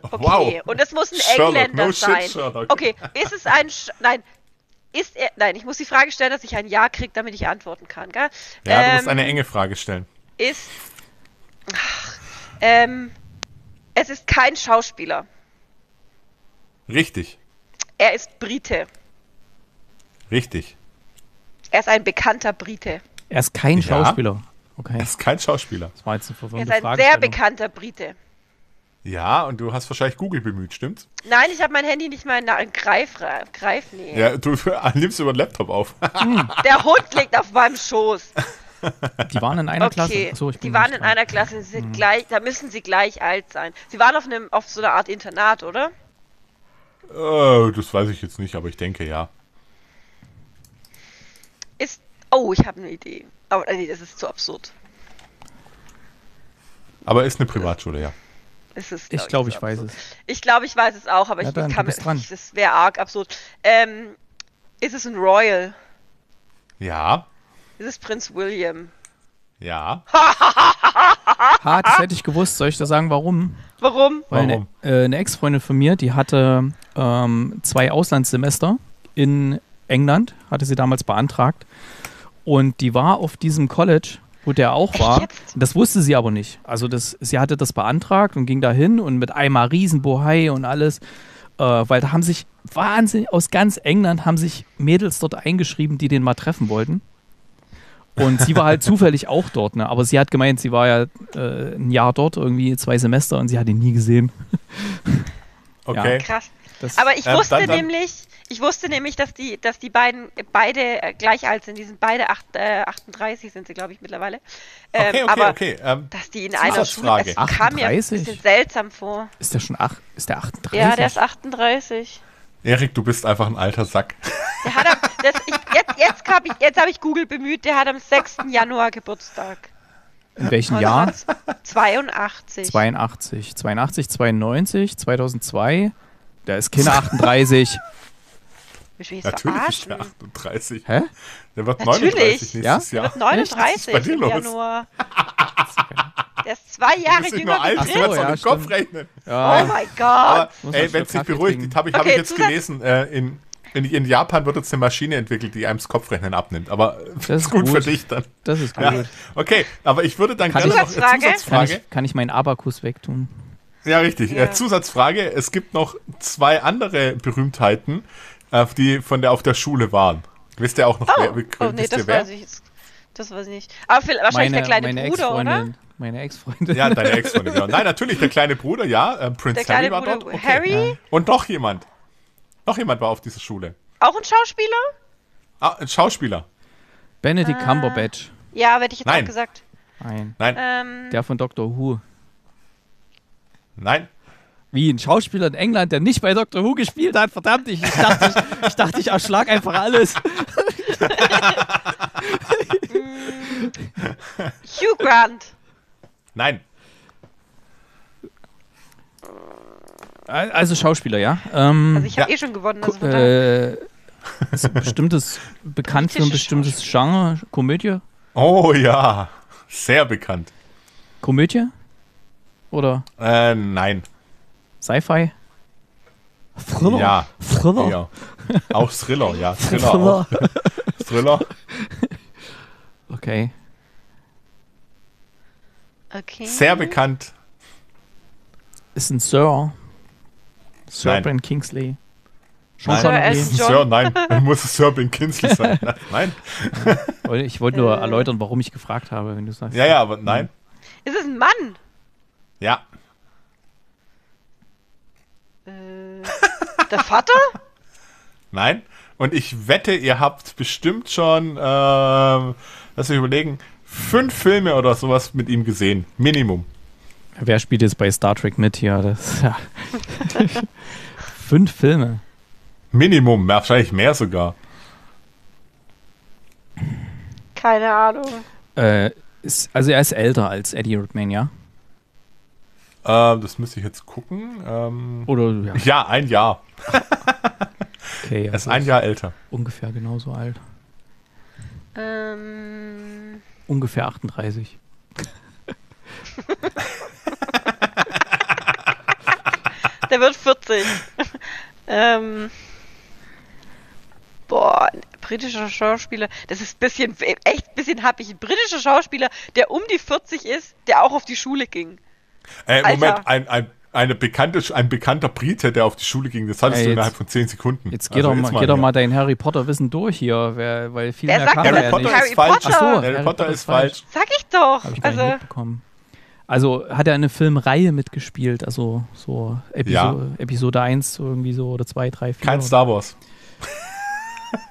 okay. Und es muss ein Sherlock, Engländer no shit, sein. Sherlock. Okay, ist es ein. Sch nein. Ist er. Nein, ich muss die Frage stellen, dass ich ein Ja kriege, damit ich antworten kann, gell? Ja, du ähm, musst eine enge Frage stellen. Ist. Ach, ähm. Es ist kein Schauspieler. Richtig. Er ist Brite. Richtig. Er ist ein bekannter Brite. Er ist kein Ja. Schauspieler. Okay, Er ist kein Schauspieler. das war jetzt eine Er ist ein sehr bekannter Brite. Ja, und du hast wahrscheinlich Google bemüht, stimmt's? Nein, ich habe mein Handy nicht mal in der Greif, Greifnähe. Ja, du <laughs> nimmst über den Laptop auf. Der Hund liegt auf meinem Schoß. Die waren in einer Okay, Klasse. Achso, die waren in dran. einer Klasse, sie sind gleich, da müssen sie gleich alt sein. Sie waren auf einem, auf so einer Art Internat, oder? Äh, das weiß ich jetzt nicht, aber ich denke ja. Ist, oh, ich habe eine Idee. Aber äh, nee, das ist zu absurd. Aber ist eine Privatschule, ja. Es ist, Ich glaube, ich weiß absurd. es. Ich glaube, ich weiß es auch, aber Ja, ich, dann, kann mir, das wäre arg absurd. Ähm, ist es ein Royal? Ja, Ist es Prinz William? ja. <laughs> Ha, das hätte ich gewusst. Soll ich da sagen, warum? Warum? Weil Warum? eine, äh, eine Ex-Freundin von mir, die hatte ähm, zwei Auslandssemester in England, hatte sie damals beantragt. Und die war auf diesem College, wo der auch war. Das wusste sie aber nicht. Also das, sie hatte das beantragt und ging da hin und mit einmal Riesenbohai und alles. Äh, weil da haben sich Wahnsinn, aus ganz England haben sich Mädels dort eingeschrieben, die den mal treffen wollten. Und sie war halt zufällig auch dort, ne? Aber sie hat gemeint, sie war ja äh, ein Jahr dort, irgendwie zwei Semester und sie hat ihn nie gesehen. <laughs> Okay. Krass. Das, Aber ich Ähm, wusste dann- dann- nämlich, ich wusste nämlich, dass die, dass die beiden beide äh, gleich alt sind. Die sind beide acht, äh, 38 sind sie, glaube ich, mittlerweile. Ähm, Okay, okay, aber okay. Ähm, dass die in einer Schule, es kam mir ein 38? bisschen seltsam vor. ist der schon ach, ist der 38? Ja, der ist 38. Erik, du bist einfach ein alter Sack. Der hat am, das, ich, jetzt, jetzt habe ich, jetzt hab ich Google bemüht, der hat am 6. Januar Geburtstag. In welchem Jahr? 82. 82. 82, 92, 2002. Der ist Kinder 38. Willst du mich Natürlich ist der verarschen? 38. Hä? Der wird Natürlich. 39 nächstes Ja? Der Jahr. wird 39 Was ist bei dir im los? Januar. <laughs> Der ist zwei Jahre nicht jünger nur alt, Ach du so, kannst ja, Kopf rechnen. Oh Ja, mein Gott. Aber ey, wenn es Kaffee beruhigt, das habe ich, hab Okay, ich jetzt gelesen, äh, in, in, in Japan wird jetzt eine Maschine entwickelt, die einem das Kopfrechnen abnimmt. Aber das <laughs> ist ist gut, für gut. dich dann. das ist gut. Ja. Okay, aber ich würde dann Kann gerne ich- noch eine Zusatzfrage? Kann, ich, kann ich meinen Abakus wegtun? Ja, richtig. Ja. Äh, Zusatzfrage. Es gibt noch zwei andere Berühmtheiten, äh, die von der auf der Schule waren. Wisst ihr auch noch, Oh, wer, oh nee, wisst ihr das wer? weiß ich jetzt. Das weiß ich nicht. Aber viel, wahrscheinlich der kleine meine Bruder, oder? Meine Ex-Freundin. Ja, deine <laughs> Ex-Freundin, genau. Nein, natürlich, der kleine Bruder, ja. Äh, Prince Der kleine Harry war Bruder dort. Okay. Harry? Und noch jemand. Noch jemand war auf dieser Schule. Auch ein Schauspieler? Ah, ein Schauspieler. Benedict Ah. Cumberbatch. Ja, hätte ich jetzt Nein. auch gesagt. Nein. Nein, Ähm, Der von Doctor Who. nein. Wie ein Schauspieler in England, der nicht bei Doctor Who gespielt hat. Verdammt, ich, ich dachte, ich, ich, dachte, ich erschlag einfach alles. <laughs> Hugh Grant. Nein. Also Schauspieler, ja. Ähm, Also ich habe Ja. eh schon gewonnen. Also äh, ist ein bestimmtes, <laughs> bekannt für ein bestimmtes Genre. Komödie? Oh ja. Sehr bekannt. Komödie? Oder Äh, nein. Sci-Fi? Thriller? Ja. Thriller? Ja. Auch Thriller, ja. <laughs> Thriller auch. <laughs> Thriller. Okay. okay. Sehr bekannt. Ist ein Sir. Sir Nein. Ben Kingsley. Nein. Sir. Elton John. Sir, nein. Dann muss es Sir Ben Kinsley sein. <laughs> Nein. Ich wollte nur Äh. erläutern, warum ich gefragt habe, wenn du sagst. Ja, ja, aber nein. Ist es ein Mann? Ja. Äh, der Vater? <laughs> Nein. Und ich wette, ihr habt bestimmt schon, ähm, lass mich überlegen, fünf Filme oder sowas mit ihm gesehen. Minimum. Wer spielt jetzt bei Star Trek mit hier? Das, ja. <laughs> Fünf Filme. Minimum, wahrscheinlich mehr sogar. Keine Ahnung. Äh, ist, also er ist älter als Eddie Redmayne, ja? Ähm, das müsste ich jetzt gucken. Ähm, Oder ja, ja, ein Jahr. <laughs> okay. Er ist also ein Jahr älter. ungefähr genauso alt. Ähm, Ungefähr 38. <laughs> der wird 40. ähm, boah, ein britischer Schauspieler. Das ist ein bisschen, echt ein bisschen happig. Ein britischer Schauspieler, der um die 40 ist, der auch auf die Schule ging. Äh. Moment, ein, ein, eine bekannte, ein bekannter Brite, der auf die Schule ging, das hattest Ey, du jetzt- innerhalb von zehn Sekunden. Jetzt geh, doch, mal, geh doch mal dein Harry Potter Wissen durch hier, wer, weil viel Wer mehr sagt kann er Harry ja Potter nicht. Harry ist falsch. Potter? Ach so, Harry, Potter ist falsch. Sag ich doch. Habe ich Also, mitbekommen. Also hat er eine Filmreihe mitgespielt, also so Episo Ja. Episode 1 so irgendwie so oder 2, 3, 4. Kein Star Wars.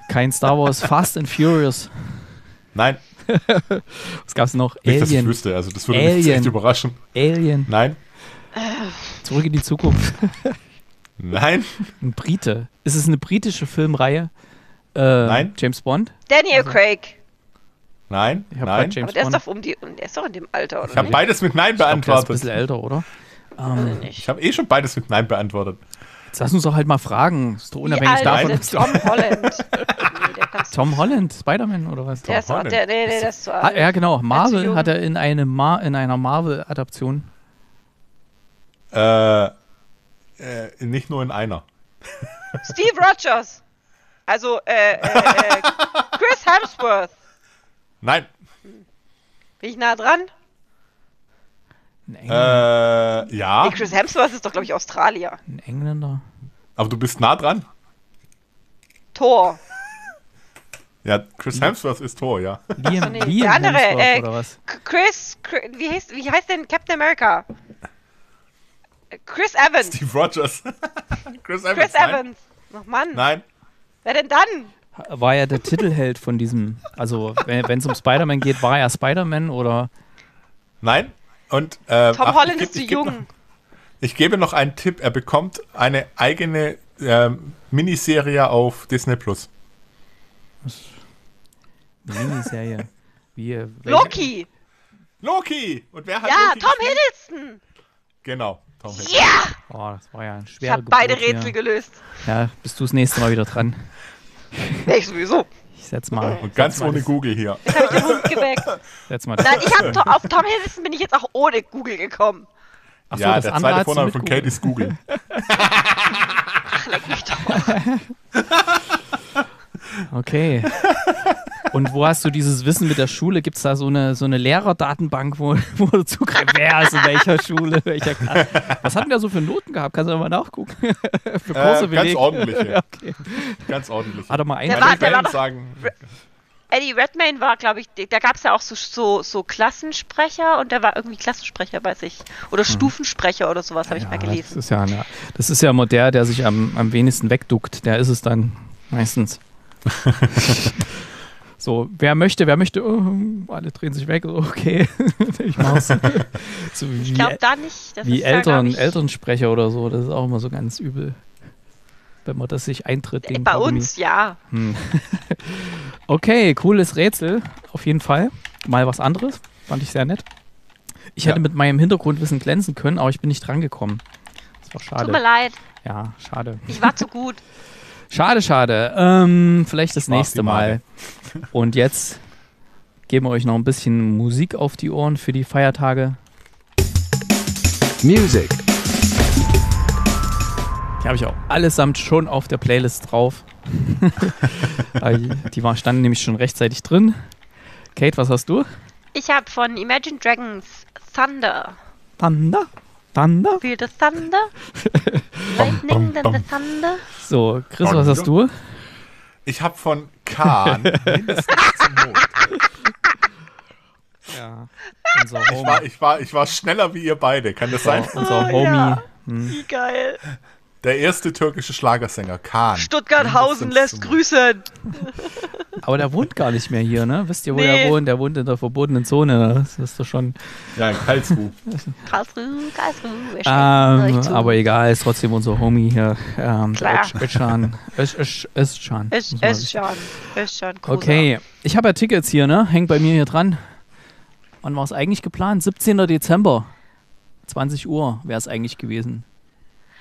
Kein Star Wars, Fast and Furious. Nein, <laughs> Was gab's noch? nicht, dass ich Alien. wüsste. Also das würde mich Alien. echt überraschen. Alien. Nein, Zurück in die Zukunft. <laughs> nein, Ein Brite. Ist es eine britische Filmreihe? Äh, Nein. James Bond? Daniel Craig. nein, Ich nein. James Aber der ist Bond. doch um die, der ist doch in dem Alter, oder Ich habe beides mit Nein Ich glaub, der ist ein beantwortet. bisschen älter, oder? Ähm. Ich habe eh schon beides mit Nein beantwortet. Jetzt lass uns doch halt mal fragen. Ist doch Wie unabhängig alt davon, ist Tom Holland? nee, <laughs> Tom Holland, Spider-Man oder was? der ist doch, Holland. der, nee, nee, der ist zu Ah, alt. ja, genau. Marvel hat er in, eine Mar in einer Marvel-Adaption. Äh, äh, nicht nur in einer. <laughs> Steve Rogers. Also, äh, äh, äh, <laughs> Chris Hemsworth. Nein. Bin ich nah dran? Ein Engländer. Äh, ja. Nee, Chris Hemsworth ist doch, glaube ich, Australier. ein Engländer. Aber du bist nah dran. Thor. Ja, Chris Hemsworth ist Thor, ja. Liam, nee, Liam der andere, Hemsworth äh, oder was? Chris, Chris wie, heißt, wie heißt denn Captain America? Chris Evans. Steve Rogers. <laughs> Chris Evans. Chris nein. Evans. Ach Mann. Nein. Wer denn dann? War ja der Titelheld von diesem, also wenn es um Spider-Man geht, war er Spider-Man oder Nein. Und äh, Tom ach, Holland ich geb- ist zu ich jung. Noch, ich gebe noch einen Tipp. Er bekommt eine eigene ähm, Miniserie auf Disney Plus. Miniserie? Wie, äh, Loki. Loki! Und wer hat Ja, Loki Tom gespielt? Hiddleston. Genau, Tom Hiddleston. Ja. Oh, das war ja ein Ich schwerer habe beide Geburt hier. Rätsel gelöst. Ja, bist du das nächste Mal wieder dran. Nee, ich sowieso. Setz mal. Und ganz setz mal ohne das- Google hier. Jetzt habe ich den Hund geweckt. Setz mal Nein, ich hab, auf Tom Hiddleston bin ich jetzt auch ohne Google gekommen. Ach so, ja, das der andere zweite Vorname von Google. Kate ist Google. Ach, leck mich doch. <laughs> Okay. Und wo hast du dieses Wissen mit der Schule? Gibt es da so eine, so eine Lehrerdatenbank, wo, wo du zugreifst, wer ist in welcher Schule, welcher Klasse? Was hat denn der so für Noten gehabt? Kannst du mal nachgucken? <laughs> für Kurse Äh, ganz belegt? ordentliche. <laughs> okay. Ganz ordentlich. Hat er mal einen Der war- der doch- sagen, Eddie Redmayne war, glaube ich, da gab es ja auch so, so, so Klassensprecher und der war irgendwie Klassensprecher, weiß ich. Oder Stufensprecher oder sowas, habe ich mal Das gelesen. ist ja, eine, das ist ja immer der, der sich am, am wenigsten wegduckt. Der ist es dann meistens. <laughs> so, wer möchte, wer möchte, oh, alle drehen sich weg, okay, <laughs> ich mach's. <laughs> so wie, Ich glaube da nicht. Das wie ist da, glaub Eltern, ich, Elternsprecher oder so, das ist auch immer so ganz übel. Wenn man das sich eintritt gegen Bei Kaugummi. uns, ja. Okay, cooles Rätsel, auf jeden Fall. Mal was anderes, fand ich sehr nett. Ich Ja. hätte mit meinem Hintergrundwissen glänzen können, aber ich bin nicht drangekommen. Das war Tut mir schade. leid. Ja, schade. Ich war zu gut. Schade, schade. Ähm, vielleicht das Spaß nächste Mal. Und jetzt geben wir euch noch ein bisschen Musik auf die Ohren für die Feiertage. Music, Die habe ich auch allesamt schon auf der Playlist drauf. <laughs> Die war, standen nämlich schon rechtzeitig drin. Kate, was hast du? Ich habe von Imagine Dragons Thunder. Thunder? Thunder? Feel <laughs> the Thunder? Lightning, then the Thunder? So, Chris, was hast du? ich habe von Kahn <laughs> mindestens zum Mond. Ja. Unser Ich war, ich, war, ich war schneller wie ihr beide, kann das sein? unser Oh, Homie. ja. Hm. Wie geil. Der erste türkische Schlagersänger, Kahn. Stuttgart-Hausen lässt grüßen. <laughs> Aber der wohnt gar nicht mehr hier, ne? Wisst ihr, wo Nee. der wohnt? Der wohnt in der verbotenen Zone. Das ist doch schon. Ja, in Karlsruhe. Karlsruhe, Karlsruhe. Ähm, aber egal, ist trotzdem unser Homie hier. Ähm, Klar. Öz- Özcan. Öz- Öz- Özcan. Ist, Muss man ist schon. Ist schon. Gruser. Okay, ich habe ja Tickets hier, ne? Hängt bei mir hier dran. Wann war es eigentlich geplant? 17. Dezember. 20 Uhr wäre es eigentlich gewesen.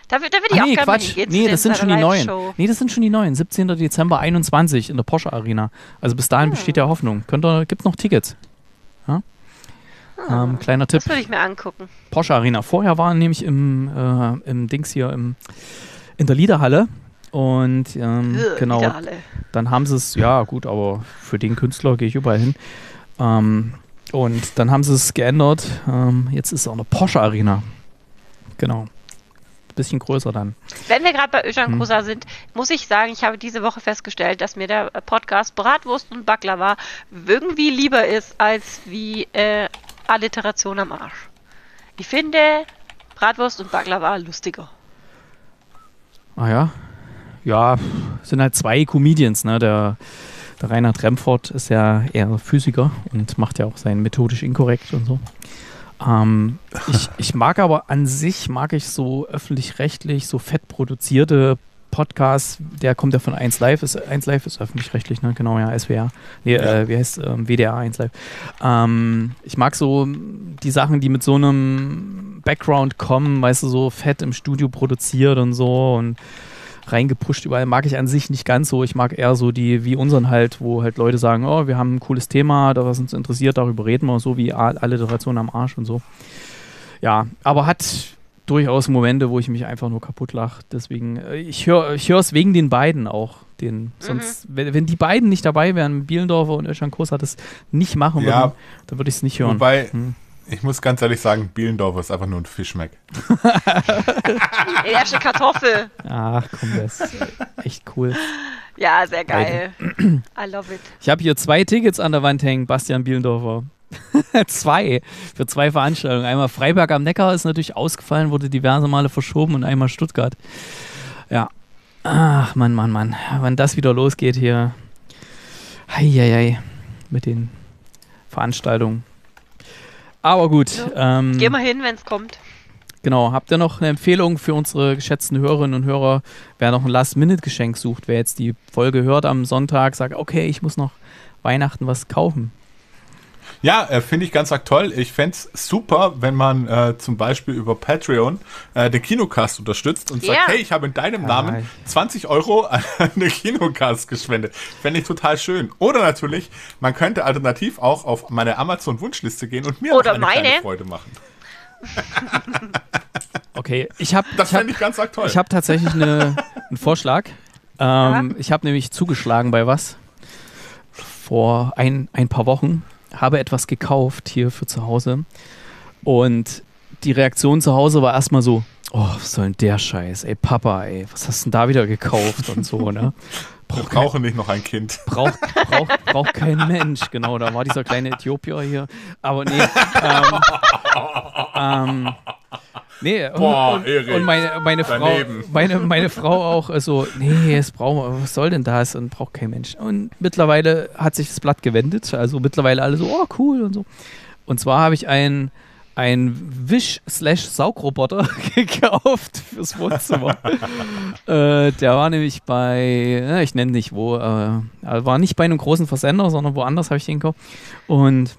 Da, will- da will Ah, ich nee, auch gerne Quatsch. Nee, das sind schon die neuen. Live-Show. Nee, das sind schon die neuen. 17. Dezember 21 in der Porsche Arena. Also bis dahin besteht ja Hoffnung. Könnt ihr, gibt's noch Tickets? Ja? Ähm, kleiner Tipp. Das würde ich mir angucken. Porsche Arena. Vorher waren nämlich im, äh, im Dings hier im, in der Liederhalle. Und ähm, Ugh, genau, Widerhalle. dann haben sie es, ja gut, aber für den Künstler gehe ich überall hin. Ähm, und dann haben sie es geändert. Ähm, jetzt ist es auch eine Porsche Arena. Genau. Bisschen größer dann. Wenn wir gerade bei Özcan Kosa sind, muss ich sagen, ich habe diese Woche festgestellt, dass mir der Podcast Bratwurst und Baklava irgendwie lieber ist als wie äh, Alliteration am Arsch. Ich finde Bratwurst und Baklava lustiger. Ah ja. Ja, sind halt zwei Comedians, ne? Der, der Reinhard Remford ist ja eher Physiker und macht ja auch sein methodisch inkorrekt und so. Ähm, <laughs> ich, ich mag aber an sich, mag ich so öffentlich-rechtlich, so fett produzierte Podcasts, der kommt ja von 1 Live, ist 1 Live ist öffentlich-rechtlich, ne? Genau, ja, SWR. Nee, Ja. Äh, wie heißt ähm, WDR 1 Live. Ähm, ich mag so die Sachen, die mit so einem Background kommen, weißt du, so fett im Studio produziert und so und reingepusht überall, mag ich an sich nicht ganz so. Ich mag eher so die, wie unseren halt, wo halt Leute sagen, oh, wir haben ein cooles Thema, da was uns interessiert, darüber reden wir, so wie A- Alliteration am Arsch und so. Ja, aber hat durchaus Momente, wo ich mich einfach nur kaputt lache. Deswegen, äh, ich höre ich es wegen den beiden auch. Den, sonst, wenn, wenn die beiden nicht dabei wären, Bielendorfer und Özcan Kosa das nicht machen Ja. würden, dann würde ich es nicht hören. Wobei, Hm. Ich muss ganz ehrlich sagen, Bielendorfer ist einfach nur ein Fischmeck. <laughs> Er eine Kartoffel. Ach komm, das ist echt cool. Ja, sehr geil. <clears throat> I love it. Ich habe hier zwei Tickets an der Wand hängen, Bastian Bielendorfer. <laughs> zwei. Für zwei Veranstaltungen. Einmal Freiberg am Neckar ist natürlich ausgefallen, wurde diverse Male verschoben und einmal Stuttgart. Ja. Ach, Mann, Mann, Mann. Wann das wieder losgeht hier. Heieiei. Mit den Veranstaltungen. Aber gut. Ja. Ähm, Geh mal hin, wenn es kommt. Genau, habt ihr noch eine Empfehlung für unsere geschätzten Hörerinnen und Hörer, wer noch ein Last-Minute-Geschenk sucht, wer jetzt die Folge hört am Sonntag, sagt, okay, ich muss noch Weihnachten was kaufen. Ja, äh, finde ich ganz arg toll. Ich fände es super, wenn man äh, zum Beispiel über Patreon äh, den Kinocast unterstützt und sagt, Ja. hey, ich habe in deinem. Namen 20 Euro an <laughs> den Kinocast gespendet. Fände ich total schön. Oder natürlich, man könnte alternativ auch auf meine Amazon-Wunschliste gehen und mir Oder eine kleine meine. Freude machen. <laughs> Okay, ich habe Das ich hab, fände ich ganz ich hab tatsächlich eine, einen Vorschlag. Ähm, ich habe nämlich zugeschlagen bei was vor ein, ein paar Wochen, habe etwas gekauft hier für zu Hause und die Reaktion zu Hause war erstmal so, oh, was soll denn der Scheiß, ey Papa, ey, was hast du denn da wieder gekauft und so, ne? <laughs> Wir brauchen nicht noch ein Kind. braucht, braucht, <laughs> braucht kein Mensch. Genau, da war dieser kleine Äthiopier hier. Aber nee. Ähm, ähm, nee, und, Boah, und, Erik, und meine, meine, Frau, meine, meine Frau auch so, nee, es brauchen wir, was soll denn das? Und braucht kein Mensch. Und mittlerweile hat sich das Blatt gewendet. Also mittlerweile alle so, oh, cool und so. Und zwar habe ich ein ein Wisch-Saugroboter <laughs> gekauft fürs Wohnzimmer. <laughs> äh, der war nämlich bei, ja, ich nenne nicht wo, äh, war nicht bei einem großen Versender, sondern woanders habe ich den gekauft. Und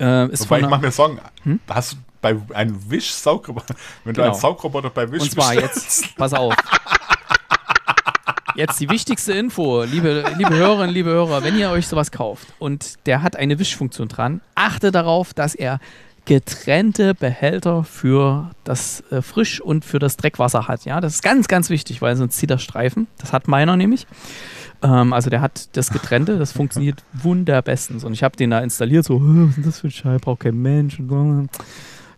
äh, ist Wobei ich mache mir Sorgen. Hm? Hast du bei einem Wisch-Saugroboter, wenn du Genau. einen Saugroboter bei Wisch und zwar bestellst, jetzt, pass auf. Jetzt die wichtigste Info, liebe, liebe Hörerinnen, liebe Hörer, wenn ihr euch sowas kauft und der hat eine Wischfunktion dran, achte darauf, dass er getrennte Behälter für das äh, Frisch- und für das Dreckwasser hat. Ja, das ist ganz, ganz wichtig, weil sonst zieht er Streifen. Das hat meiner nämlich. Ähm, also der hat das getrennte, das funktioniert <laughs> wunderbestens. Und ich habe den da installiert, so, "Hä, <laughs> was ist denn das für ein Scheiß, braucht kein Mensch.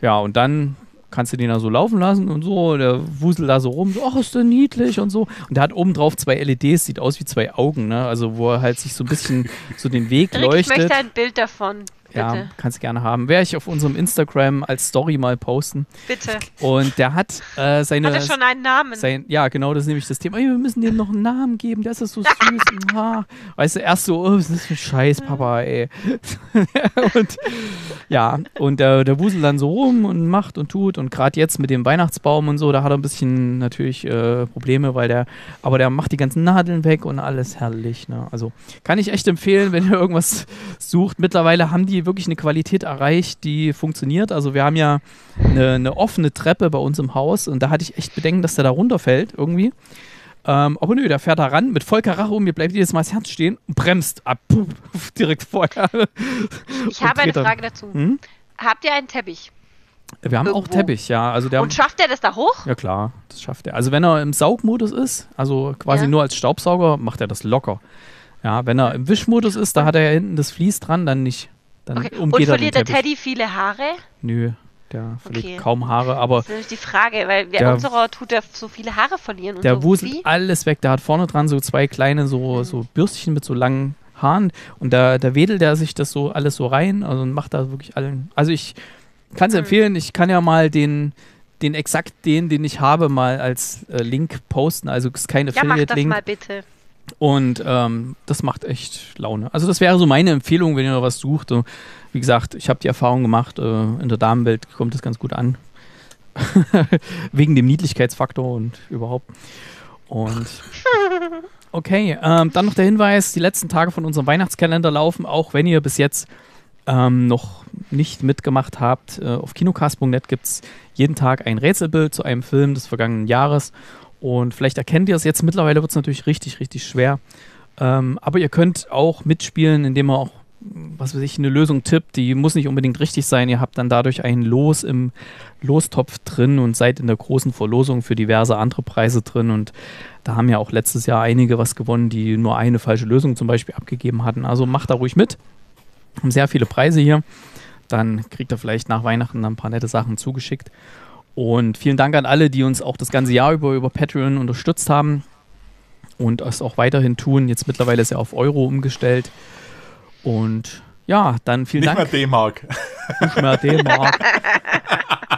Ja, und dann kannst du den da so laufen lassen und so. Der wuselt da so rum, so, ach, ist der niedlich und so. Und der hat oben drauf zwei LEDs, sieht aus wie zwei Augen, ne? Also wo er halt sich so ein bisschen so den Weg Rick, ich leuchtet. möchte ein Bild davon. Bitte. Ja, kannst gerne haben. Werde ich auf unserem Instagram als Story mal posten. Bitte. Und der hat äh, seine. Hat er schon einen Namen? sein, ja, genau, das ist nämlich das Thema. Ey, wir müssen dem noch einen Namen geben, der ist so süß. <laughs> Ha. Weißt du, erst so, oh, ist das für ein Scheiß, Papa, ey. <laughs> und ja, und der, der wuselt dann so rum und macht und tut. Und gerade jetzt mit dem Weihnachtsbaum und so, da hat er ein bisschen natürlich äh, Probleme, weil der, aber der macht die ganzen Nadeln weg und alles herrlich. Ne? Also kann ich echt empfehlen, wenn ihr irgendwas sucht. Mittlerweile haben die wirklich eine Qualität erreicht, die funktioniert. Also wir haben ja eine, eine offene Treppe bei uns im Haus und da hatte ich echt Bedenken, dass der da runterfällt irgendwie. Ähm, aber nö, der fährt da ran mit voll Karacho, mir bleibt jedes Mal das Herz stehen und bremst ab. Puh, <laughs> direkt vorher. ich habe eine. Frage dazu. Hm? Habt ihr einen Teppich? Wir haben auch Irgendwo. Teppich, ja. Also der, Und schafft er das da hoch? ja klar, das schafft er. Also wenn er im Saugmodus ist, also quasi Ja. nur als Staubsauger, macht er das locker. Ja, wenn er im Wischmodus ist, da hat er ja hinten das Vlies dran, dann nicht. Dann Okay. Und er verliert der. Teddy viele Haare? Nö, Der verliert Okay. kaum Haare, aber Das ist nämlich die Frage, weil wer Der- unserer tut der so viele Haare verlieren und der so wuselt alles weg. Der hat vorne dran so zwei kleine so, so Bürstchen mit so langen Haaren und da, da wedelt er sich das so alles so rein also und macht da wirklich allen. Also ich kann es Mhm. empfehlen, ich kann ja mal den, den exakt den, den ich habe, mal als äh, Link posten. Also es ist kein Ja, mach das Affiliate-Link. mal bitte. Und ähm, das macht echt Laune. Also das wäre so meine Empfehlung, wenn ihr noch was sucht. Und wie gesagt, ich habe die Erfahrung gemacht, äh, in der Damenwelt kommt das ganz gut an. <laughs> Wegen dem Niedlichkeitsfaktor und überhaupt. Und <laughs> okay, ähm, dann noch der Hinweis, die letzten Tage von unserem Weihnachtskalender laufen, auch wenn ihr bis jetzt ähm, noch nicht mitgemacht habt. Äh, auf kinocast.net gibt es jeden Tag ein Rätselbild zu einem Film des vergangenen Jahres. Und vielleicht erkennt ihr es jetzt. Mittlerweile wird es natürlich richtig, richtig schwer. Ähm, aber ihr könnt auch mitspielen, indem ihr auch, was weiß ich, eine Lösung tippt. Die muss nicht unbedingt richtig sein. Ihr habt dann dadurch ein Los im Lostopf drin und seid in der großen Verlosung für diverse andere Preise drin. Und da haben ja auch letztes Jahr einige was gewonnen, die nur eine falsche Lösung zum Beispiel abgegeben hatten. Also macht da ruhig mit. Haben sehr viele Preise hier. Dann kriegt ihr vielleicht nach Weihnachten ein paar nette Sachen zugeschickt. Und vielen Dank an alle, die uns auch das ganze Jahr über über Patreon unterstützt haben und es auch weiterhin tun. Jetzt mittlerweile ist er auf Euro umgestellt. Und ja, dann vielen Nicht Dank. mehr D-Mark. Nicht mehr D-Mark.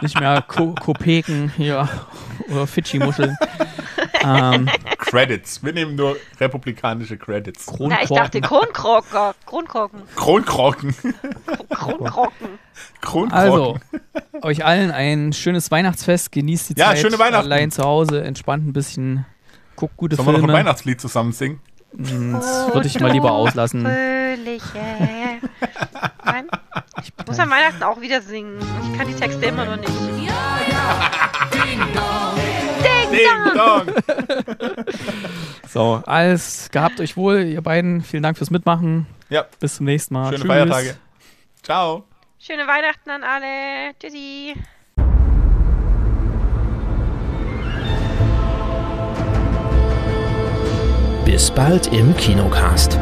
Nicht mehr Ko Kopeken hier oder Fidschi-Muscheln. Ähm, <laughs> Credits. Wir nehmen nur republikanische Credits. Na, ich dachte Kronkorken. Kronkrocker, Kronkrocken, Kronkrocken. Kronkrocken. Kronkrocken. Also, euch allen ein schönes Weihnachtsfest. Genießt die Ja, Zeit schöne Weihnachten. allein zu Hause. Entspannt ein bisschen. Guckt gute Sollen wir noch ein Filme. Weihnachtslied zusammen singen? Hm, Das würde ich mal lieber auslassen. Fröhliche. Nein? Ich muss an Weihnachten auch wieder singen. Ich kann die Texte immer noch nicht. Ding Ding dong! Dong. <laughs> So, alles gehabt euch wohl, ihr beiden. Vielen Dank fürs Mitmachen. Ja, Bis zum nächsten Mal. schöne Tschüss. Feiertage. Ciao. Schöne Weihnachten an alle. Tschüssi. Bis bald im Kinocast.